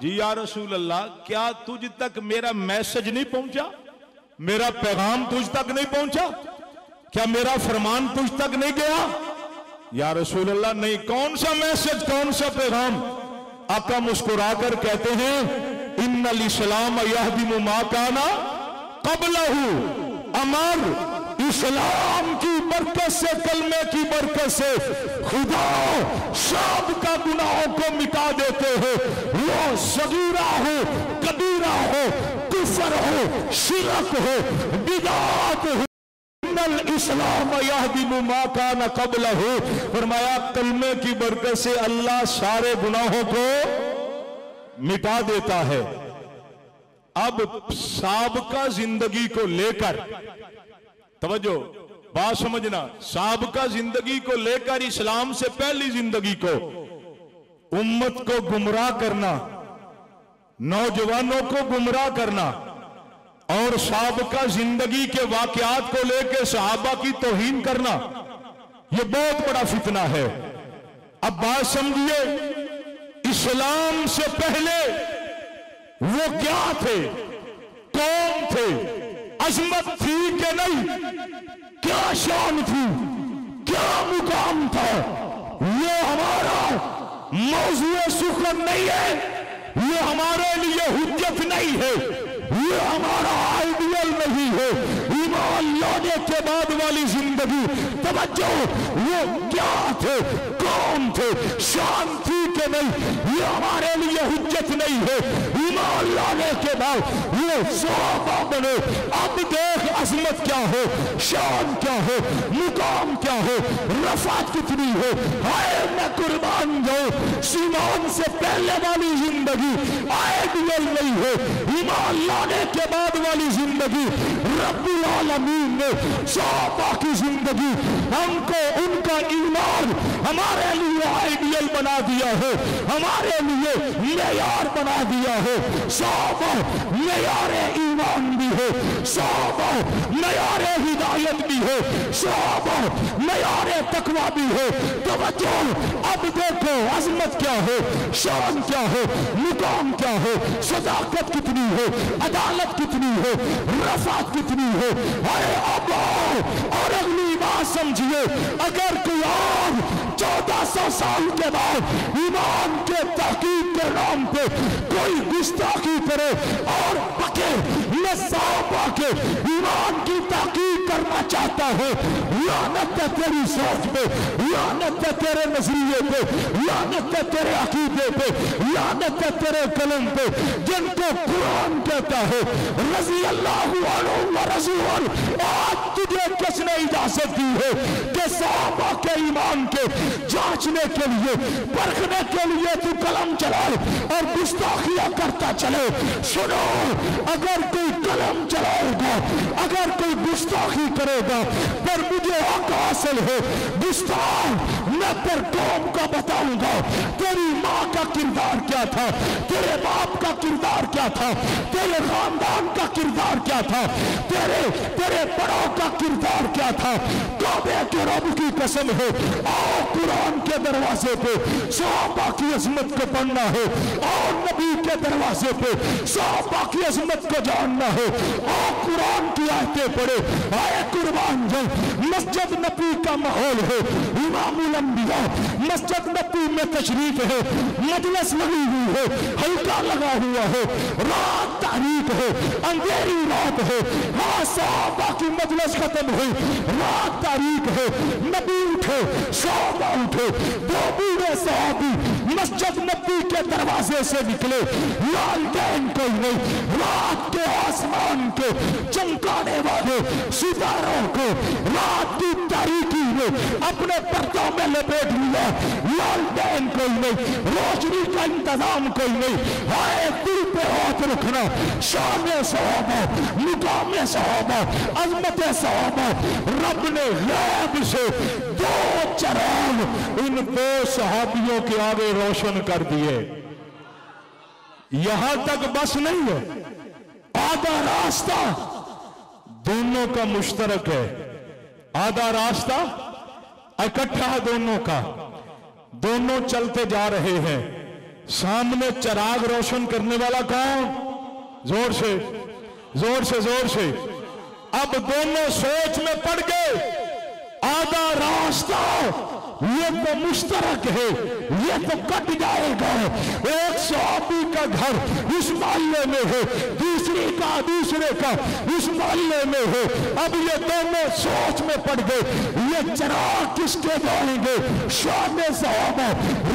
Speaker 2: جی یا رسول اللہ، کیا تجھ تک میرا میسج نہیں پہنچا؟ میرا پیغام تجھ تک نہیں پہنچا؟ کیا میرا فرمان تجھ تک نہیں گیا؟ یا رسول اللہ، نہیں، کون سا میسج، کون سا پیغام؟ آقا مسکرا کر کہتے ہیں، ان الاسلام یہدم ما کانا قبلہ. امر اسلام کی برکت سے، کلمے کی برکت سے خدا سب کا گناہوں کو مٹا دیتے ہیں۔ وہ صغیرہ ہو، کبیرہ ہو، کفر ہو، شرک ہو بدعات ہو۔ ان الاسلام یہدم ما فرمایا، کلمے کی برکت سے اللہ سارے گناہوں کو مٹا دیتا ہے۔ اب سابقہ زندگی کو لے کر، توجہ، بات سمجھنا، سابقہ زندگی کو لے کر اسلام سے پہلی زندگی کو، امت کو گمراہ کرنا، نوجوانوں کو گمراہ کرنا۔ اور سابقہ زندگی کے واقعات کو لے کے صحابہ کی توہین کرنا یہ بہت بڑا فتنہ ہے۔ اب بات سمجھیے، اسلام سے پہلے وہ کیا تھے؟ کون تھے۔ عظمت تھی کہ نہیں؟ کیا شان تھی؟ کیا مقام تھا؟ یہ ہمارا موضوع سخن نہیں ہے۔ یہ ہمارے لیے حجت نہیں ہے۔ یہ ہمارا آئیڈیل نہیں ہے۔ ایمان لانے کے بعد والی زندگی۔ توجہ وہ کیا تھے؟ کون تھے؟ شانتی کے نہیں، یہ ہمارے لیے حجت نہیں ہے۔ ایمان لانے کے بعد یہ صحابہ بنے اب دیکھ عظمت کیا ہو، شان کیا ہو، مقام کیا ہو، رفعت کتنی ہو۔ ہائے میں قربان جاؤں، سیمان سے پہلے والی زندگی آئے دیل نہیں ہے۔ ایمان لانے کے بعد والی زندگی رب العالمین نے صحابہ کی زندگی ہم کو ان کا ایمان ہمارے لیے آئے دیل بنا دیا ہے۔ ہے ہمارے لیے میار بنا دیا ہے صاف میار ایمان بھی ہے صاف میار ہدایت بھی ہے صاف میار تقوی بھی ہے توجہ، اب دیکھو عظمت کیا ہے شان کیا ہے مقام کیا ہے صداقت کتنی ہے عدالت کتنی ہے رفعت کتنی ہے اے ابا، اور اگلی بات سمجھئے اگر کوئی آگ چودہ سو سال کے بعد ایمان کے تحقیق کے نام پہ کوئی گستاقی کرے اور پکے میں صاحب کے ایمان کی تحقیق کرنا چاہتا ہے لانت ہے تیری سوچ پہ لانت ہے تیرے نظریے پہ لانت ہے تیرے عقیدے پہ لانت ہے تیرے قلم پہ جن کو قرآن کہتا ہے رضی اللہ عنہ و رضی عنہ آج تجھے کو کس نے اجازت دی ہے کہ صحابہ کے ایمان کے جانچنے کے لیے، پرکھنے کے لیے تو کلم چلائے اور گستاخیہ کرتا چلے۔ سنو، اگر کوئی کلم چلائے گا، اگر کوئی گستاخی کرے گا، پر مجھے حق حاصل ہے، گستاخ، میں پر قوم کا بتاؤں گا، تیری ماں کا کردار کیا تھا، تیرے باپ کا کردار کیا تھا، تیرے خاندان کا کردار کیا تھا، تیرے تیرے کا کردار کردار کیا تھا؟ کعبے کے رب کی قسم ہے آؤ قرآن کے دروازے پہ صحابہ کی عظمت کو پڑھنا ہے آؤ نبی کے دروازے پہ صحابہ کی عظمت کو جاننا ہے۔ آؤ قرآن کی آیتیں پڑھے آئے قربان جائیں مسجد نبی کا محول ہے، امام الانبیاء مسجد نبی میں تشریف ہے، مجلس لگی ہوئی ہے، حلقہ لگا ہوا ہے، رات تاریخ ہے، اندھیری رات ہے۔ ہاں صحابہ کی مجلس ختم شام ہوئی رات تاریخ ہے، نبی اٹھے صحابہ اٹھے، دو بوڑھے صحابی مسجد نبی کے دروازے سے نکلے لالٹین کوئی نہیں، رات کے آسمان کے چمکانے والے، ستاروں کو، رات کی تاریخی نے اپنے پرتوں میں لپیٹ لیا والدین کوئی نہیں، روشنی کا انتظام کوئی نہیں۔ ہائے، دل پہ ہاتھ رکھنا۔ شان صحابہ مقام صحابہ عظمت صحابہ رب نے غیب سے دو چراغ ان دو صحابیوں کے آگے روشن کر دیے۔ یہاں تک بس نہیں ہے، آدھا راستہ دونوں کا مشترک ہے۔ آدھا راستہ اکٹھا دونوں کا۔ دونوں چلتے جا رہے ہیں۔ سامنے چراغ روشن کرنے والا کون؟ زور سے زور سے زور سے۔ اب دونوں سوچ میں پڑ گئے۔ آدھا راستہ یہ تو مشترک ہے۔ یہ تو کٹ جائے گا۔ ایک صحابی کا گھر اس محلے میں ہے، دوسری کا دوسرے کا اس محلے میں ہے۔ اب یہ دونوں سوچ میں پڑ گئے، یہ چراغ کس کے جائیں گے؟ شان صحابہ،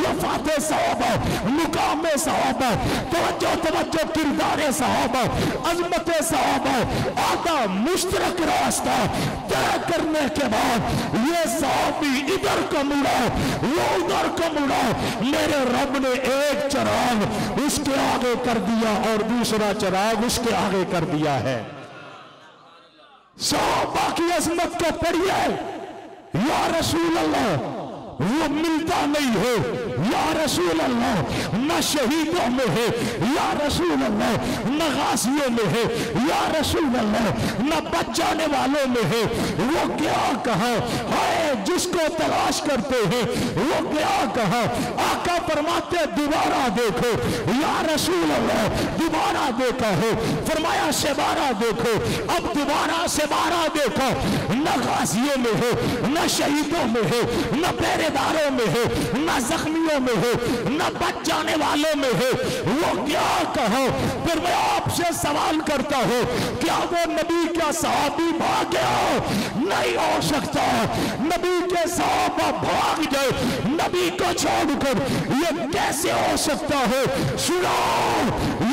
Speaker 2: رفعت صحابہ، مقام صحابہ، توجہ توجہ، کردار صحابہ، عظمت صحابہ، آدھا مشترک راستہ طے کرنے کے بعد یہ صحابی ادھر کا مڑا، وہ ادھر کا مڑا میرے رب نے ایک چراغ اس کے آگے کر دیا اور دوسرا چراغ اس کے آگے کر دیا ہے۔ سو باقی عظمت کو پڑھیے یا رسول اللہ، وہ ملتا نہیں ہے۔ یا رسول اللہ، نہ شہیدوں میں ہے، یا رسول اللہ، نہ غازیوں میں ہے، یا رسول اللہ، نہ بچ جانے والوں میں ہے۔ وہ کیا کہا؟ ہائے، جس کو تلاش کرتے ہیں، وہ کیا کہا؟ آقا فرماتے، دوبارہ دیکھو۔ یا رسول اللہ، دوبارہ دیکھا ہے۔ فرمایا سے بارہ دیکھو۔ اب دوبارہ سے بارہ دیکھو نہ غازیوں میں ہے، نہ شہیدوں میں ہے، نہ پہرے داروں میں ہے، نہ زخمیوں والوں میں ہے نہ بچ جانے والوں میں ہے وہ کیا کہو پھر میں آپ سے سوال کرتا ہوں، کیا وہ نبی کا صحابی بھاگ گیا؟ نہیں ہو سکتا۔ نبی کے صحابہ بھاگ جائے نبی کو چھوڑ کر یہ کیسے ہو سکتا ہے؟ سنو،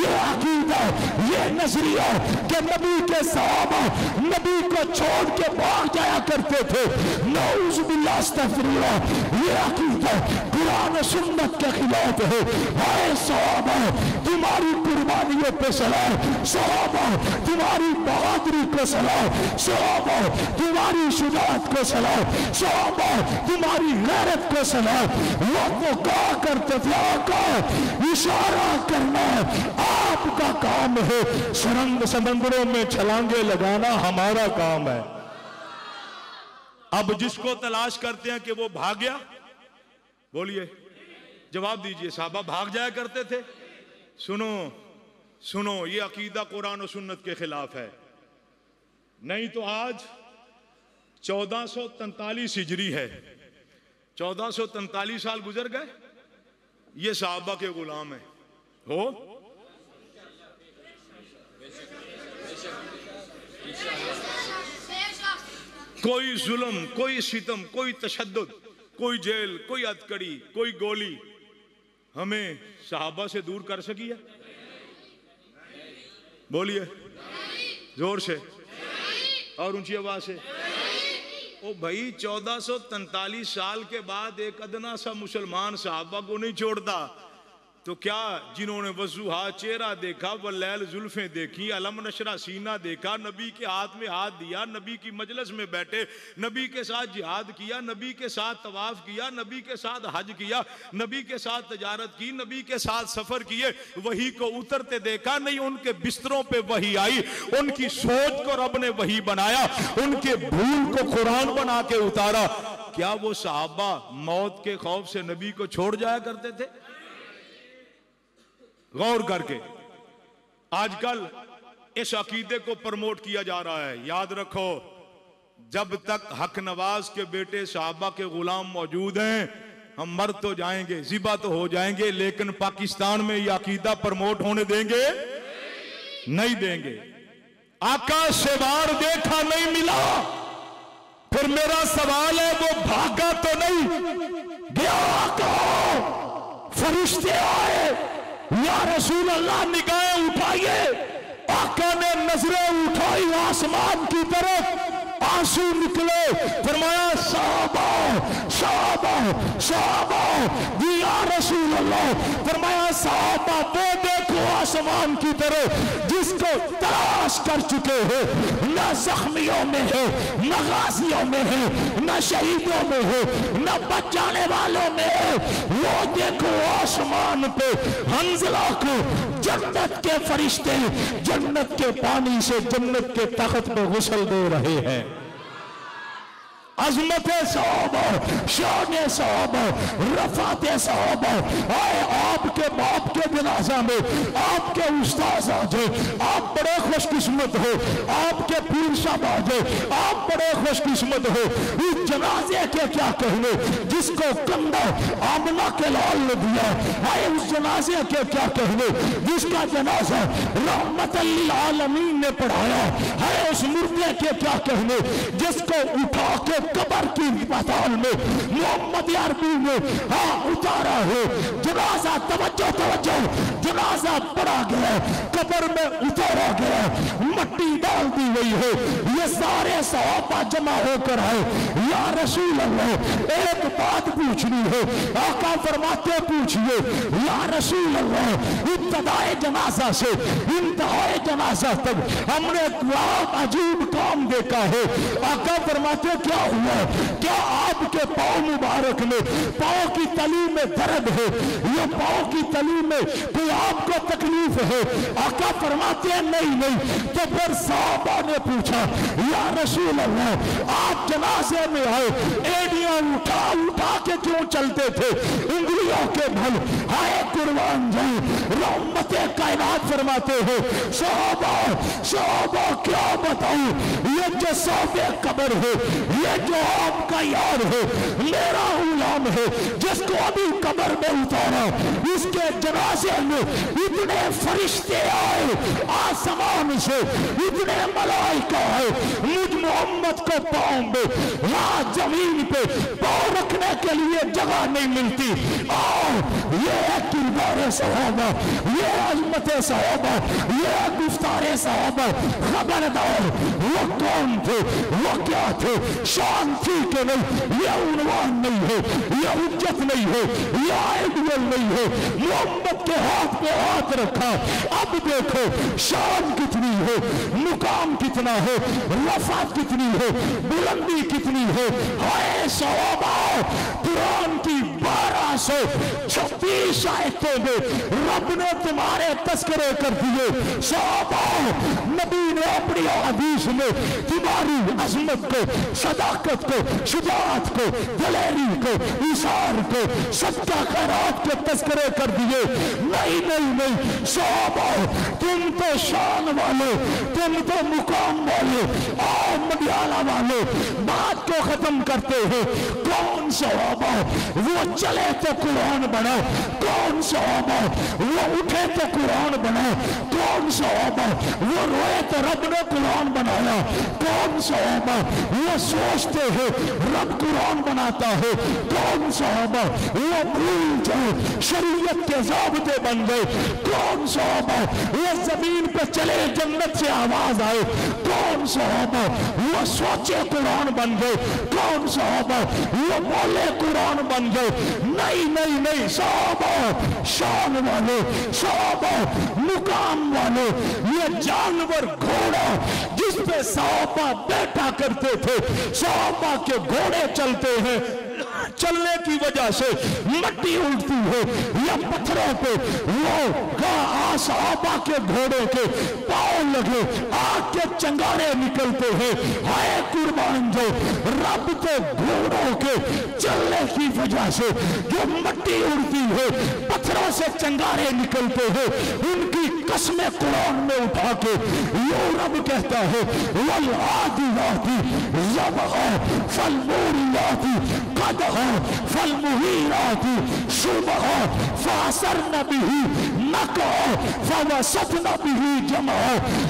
Speaker 2: یہ عقیدہ، یہ نظریہ کہ نبی کے صحابہ نبی کو چھوڑ کے بھاگ جایا کرتے تھے۔ نعوذ باللہ، استغفر اللہ، یہ عقیدہ قرآن و سنت کے خلاف ہے۔ ہائے صحابہ، تمہاری قربانیوں پہ سلام صحابہ، تمہاری بہادری کو سلام صحابہ، تمہاری شجاعت کو سلام صحابہ، تمہاری غیرت کو سلام وہ تو کہا کرتے تھے، آقا، اشارہ کرنا آپ کا کام ہے۔ سرنگ سمندروں میں چھلانگے لگانا ہمارا کام ہے۔
Speaker 6: اب جس کو تلاش کرتے ہیں کہ وہ بھاگ گیا، بولیے۔ جواب دیجیے صحابہ، بھاگ جایا کرتے تھے۔ سنو سنو، یہ عقیدہ قرآن و سنت کے خلاف ہے۔ نہیں تو آج چودہ سو تنتالیس ہجری ہے۔ چودہ سو تنتالیس سال گزر گئے۔ یہ صحابہ کے غلام ہیں۔ ہو؟ کوئی ظلم، کوئی ستم، کوئی تشدد، کوئی جیل، کوئی اتکڑی کوئی گولی۔ ہمیں صحابہ سے دور کر سکی ہے؟ بولیے۔ زور سے۔ اور اونچی آواز سے۔ او بھائی، چودہ سو تنتالیس سال کے بعد ایک ادنا سا مسلمان صحابہ کو نہیں چھوڑتا۔ تو کیا جنہوں نے وضوحا چہرہ دیکھا واللیل زلفیں دیکھی، علم نشرہ سینہ دیکھا، نبی کے ہاتھ میں ہاتھ دیا، نبی کی مجلس میں بیٹھے، نبی کے ساتھ جہاد کیا، نبی کے ساتھ طواف کیا، نبی کے ساتھ حج کیا، نبی کے ساتھ تجارت کی، نبی کے ساتھ سفر کیے، وہی کو اترتے دیکھا، نہیں ان کے بستروں پہ وہی آئی، ان کی سوچ کو رب نے وہی بنایا، ان کے بھول کو قرآن بنا کے اتارا۔ کیا وہ صحابہ موت کے خوف سے نبی کو چھوڑ جایا کرتے تھے؟ غور کر کے۔ آج کل اس عقیدے کو پرموٹ کیا جا رہا ہے۔ یاد رکھو، جب تک حق نواز کے بیٹے صحابہ کے غلام موجود ہیں، ہم مر تو جائیں گے زبا تو ہو جائیں گے، لیکن پاکستان میں یہ عقیدہ پرموٹ ہونے دیں گے؟ نہیں دیں گے۔ آقا سے دیکھا نہیں ملا۔ پھر میرا سوال ہے، وہ بھاگا تو نہیں؟
Speaker 2: گیا آقا! فرشتے آئے۔ یا رسول اللہ نگاہیں اٹھائیے۔ آقا نے نظریں اٹھائی آسمان کی طرف۔ آنسو نکلے۔ فرمایا، صحابہ صحابہ صحابہ، یا رسول اللہ۔ فرمایا، صحابہ وہ آسمان کی طرف جس کو تلاش کر چکے ہیں نہ زخمیوں میں ہے نہ غازیوں میں ہے نہ شہیدوں میں ہے نہ بچ جانے والوں میں ہے وہ دیکھو آسمان پہ حنزلہ کو جنت کے فرشتے جنت کے پانی سے جنت کے تخت پہ غسل دے رہے ہیں۔ عظمت صحابہ شان صحابہ رفعت صحابہ آئے آپ کے باپ کے جنازہ میں آپ کے استاذ آ جائے آپ بڑے خوش قسمت ہو آپ کے پیر صاحب آ جائے آپ بڑے خوش قسمت ہو اس جنازے کے کیا کہنے جس کو کندھا آمنہ کے لال نے دیا آئے اس جنازے کے کیا کہنے جس کا جنازہ رحمت للعالمین نے پڑھایا ہے اس مردے کے کیا کہنے جس کو اٹھا کے قبر کی پتال میں محمد عربی نے ہاں اتارا ہے۔ جنازہ توجہ توجہ۔ جنازہ پڑا گیا قبر میں اتارا گیا مٹی ڈال دی گئی ہے۔ یہ سارے صحابہ جمع ہو کر آئے۔ یا رسول اللہ، ایک بات پوچھنی ہے۔ آقا فرماتے پوچھئے۔ یا رسول اللہ، ابتدائے جنازہ سے انتہائے جنازہ تک ہم نے ایک عجیب کام دیکھا ہے۔ آقا فرماتے کیا ہوا ہوا کیا آپ کے پاؤں مبارک میں پاؤں کی تلی میں درد ہے؟ یہ پاؤں کی تلی میں کوئی آپ کو تکلیف ہے؟ آقا فرماتے ہیں، نہیں نہیں۔ تو پھر صحابہ نے پوچھا، یا رسول اللہ، آپ جنازے میں آئے، ایڈیاں اٹھا اٹھا کے کیوں چلتے تھے؟ انگلیوں کے بھل آئے قربان جائیں۔ رحمت کائنات فرماتے ہو صحابہ صحابہ، کیا بتاؤں؟ یہ جو صحابہ قبر ہے، یہ جو آپ کا یار ہے، میرا غلام ہے، جس کو ابھی قبر میں اتارا، اس کے جنازے میں اتنے فرشتے آئے، آسمان سے اتنے ملائکہ آئے، مجھ محمد کو پاؤں میں ہاں زمین پہ پاؤں رکھنے کے لیے جگہ نہیں ملتی۔ آؤ، یہ ہے کردار صحابہ، یہ عظمت صحابہ، یہ ہے گفتار صحابہ، خبردار، وہ کون تھے؟ وہ کیا تھے؟ شان تھی ٹھیک نہیں یہ عنوان نہیں ہے یہ حجت نہیں ہے یہ آئیڈیل نہیں ہے محمد کے ہاتھ پہ ہاتھ رکھا اب دیکھو شان کتنی ہے مقام کتنا ہے رفعت کتنی ہے بلندی کتنی ہے ہائے صحابہ قرآن کی بارہ سو، چھبیس آیتوں میں رب نے تمہارے تذکرے کر دیے۔ صحابہ نبی نے اپنی حدیث میں تمہاری عظمت کو، صداقت کو، شجاعت کو، دلیری کو اشار کو، صدقہ خیرات کے تذکرے کر دیے۔ نہیں نہیں نہیں صحابہ تم تو شان والے، تم تو مقام والے آؤ مڈیالہ والے، بات کو ختم کرتے ہیں کون صحابہ وہ چلے تو قرآن بنا کون سا صحابہ وہ اٹھے تو قرآن بنا کون سا صحابہ وہ روئے تو رب نے قرآن بنایا کون سا صحابہ وہ سوچتے ہیں رب قرآن بناتا ہے کون سا صحابہ وہ بھول جائے شریعت کے ضابطے بن گئے کون سا صحابہ وہ زمین پہ چلے جنت سے آواز آئے کون سا صحابہ وہ سوچے قرآن بن گئے کون سا صحابہ وہ بولے قرآن بن گئے نہیں نہیں نہیں صحابہ شان والے صحابہ مقام والے یہ جانور گھوڑا جس پہ صحابہ بیٹھا کرتے تھے صحابہ کے گھوڑے چلتے ہیں چلنے کی وجہ سے مٹی اٹھتی ہے، یا پتھروں پہ وہ صحابہ کے گھوڑے کے پاؤں لگے، آگ کے چنگارے نکلتے ہیں۔ ہائے قربان جو رب کے گھوڑوں کے چلنے کی وجہ سے جو مٹی اڑتی ہے، پتھروں سے چنگارے نکلتے ہیں۔ ان کی قسمیں قرآن میں اٹھا کے یوں رب کہتا ہے والعادیاتی ضبغا فالموریاتی قدغا فالمہیراتی شبغا فاسرن بھی نقع فوسطن بھی جمع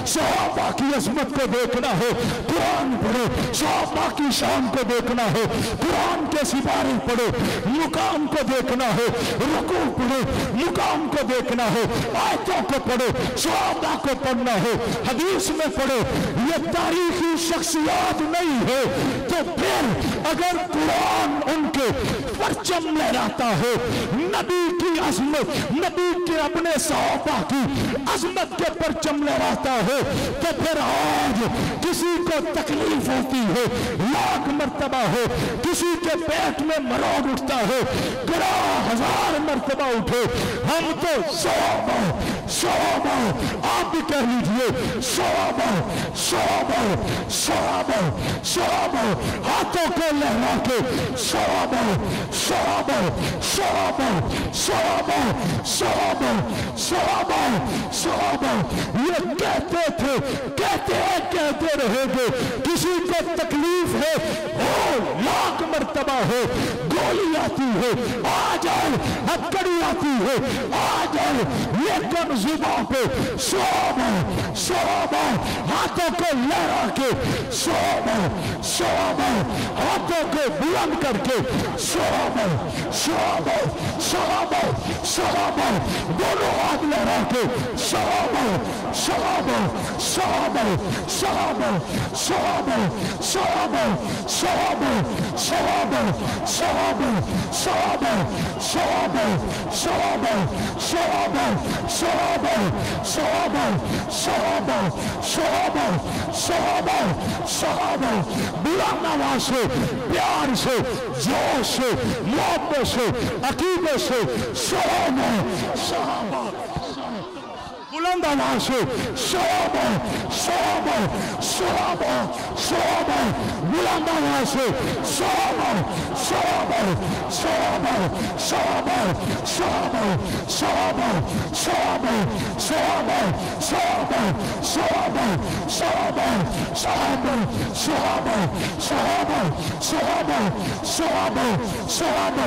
Speaker 2: صحابہ کی عظمت کو دیکھنا ہے، قرآن پڑھو صحابہ کی شان کو دیکھنا ہے، قرآن کے سپارے پڑھو، مقام کو دیکھنا ہے، رکوع پڑھو، مقام کو دیکھنا ہے، آیتوں کو پڑھو صحابہ کو پڑھنا ہے، حدیث میں پڑھو، یہ تاریخی شخصیات نہیں ہے، تو پھر اگر قرآن ان کے پرچم لہراتا ہو۔ نبی کی عظمت، نبی کے اپنے صحابہ کی عظمت کے پرچم لہراتا ہو تو پھر آج کسی کو تکلیف ہوتی ہے لاکھ مرتبہ ہو، کسی کے پیٹ میں مروڑ اٹھتا ہو گڑا ہزار مرتبہ اٹھے۔ ہم تو صحابہ صحابہ، آپ بھی کہہ لیجیے، صحابہ صحابہ صحابہ صحابہ، ہاتھوں کو لہرا کے صحابہ صحابہ صحابہ صحابہ صحابہ صحابہ صحابہ یہ کہتے تھے کہتے ہیں کہتے رہے گے کسی کو تکلیف ہے ہو لاکھ مرتبہ ہو گولی آتی ہے آ جائے ہتکڑی آتی ہے آ جائے لیکن زبان پہ صحابہ صحابہ ہاتھوں کو لہرا کے صحابہ صحابہ ہاتھوں کو بلند کر کے صحابہ صحابہ صحابہ صحابہ دونوں ہاتھ لہرا کے صحابہ صحابہ صحابہ صحابہ صحابہ صحابہ صحابہ صحابہ صحابہ صحابہ صحابہ صحابہ صحابہ صحابہ صحابہ صحابہ صحابہ صحابہ صحابہ بلند آواز سے پیار Dios, Dios, aquí somos, somos. Alandalasho, Sobo, Sobo, Sobo, Sobo, Ulandalasho, Sobo, Sobo, Sobo, Sobo, Sobo, Sobo, Sobo, Sobo, Sobo, Sobo, Sobo, Sobo, Sobo, Sobo, Sobo, Sobo, Sobo,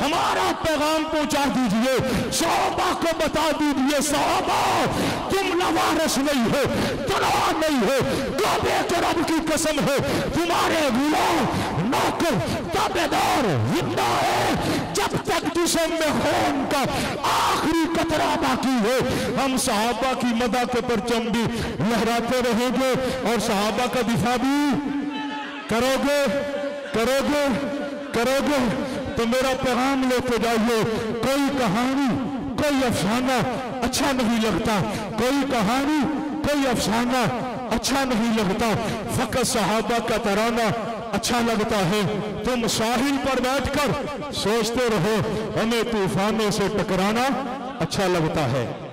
Speaker 2: ہمارا پیغام پہنچا دیجیے، صحابہ کو بتا دیجیے، صحابہ، تم نوارس نہیں ہو تلوار نہیں ہو کعبے کے رب کی قسم ہے تمہارے غلام نوکر تابعدار، زندہ ہے، جب تک جسم میں خون کا آخری قطرہ باقی ہے ہم صحابہ کی مدہ کے پرچم بھی لہراتے رہیں گے اور صحابہ کا دفاع بھی کرو گے کرو گے کرو گے۔ تو میرا پیغام لے کے جائیے۔ کوئی کہانی، کوئی افسانہ اچھا نہیں لگتا۔ کوئی کہانی، کوئی افسانہ اچھا نہیں لگتا۔ فقط صحابہ کا ترانہ اچھا لگتا ہے۔ تم ساحل پر بیٹھ کر سوچتے رہو، ہمیں طوفانوں سے ٹکرانا اچھا لگتا ہے۔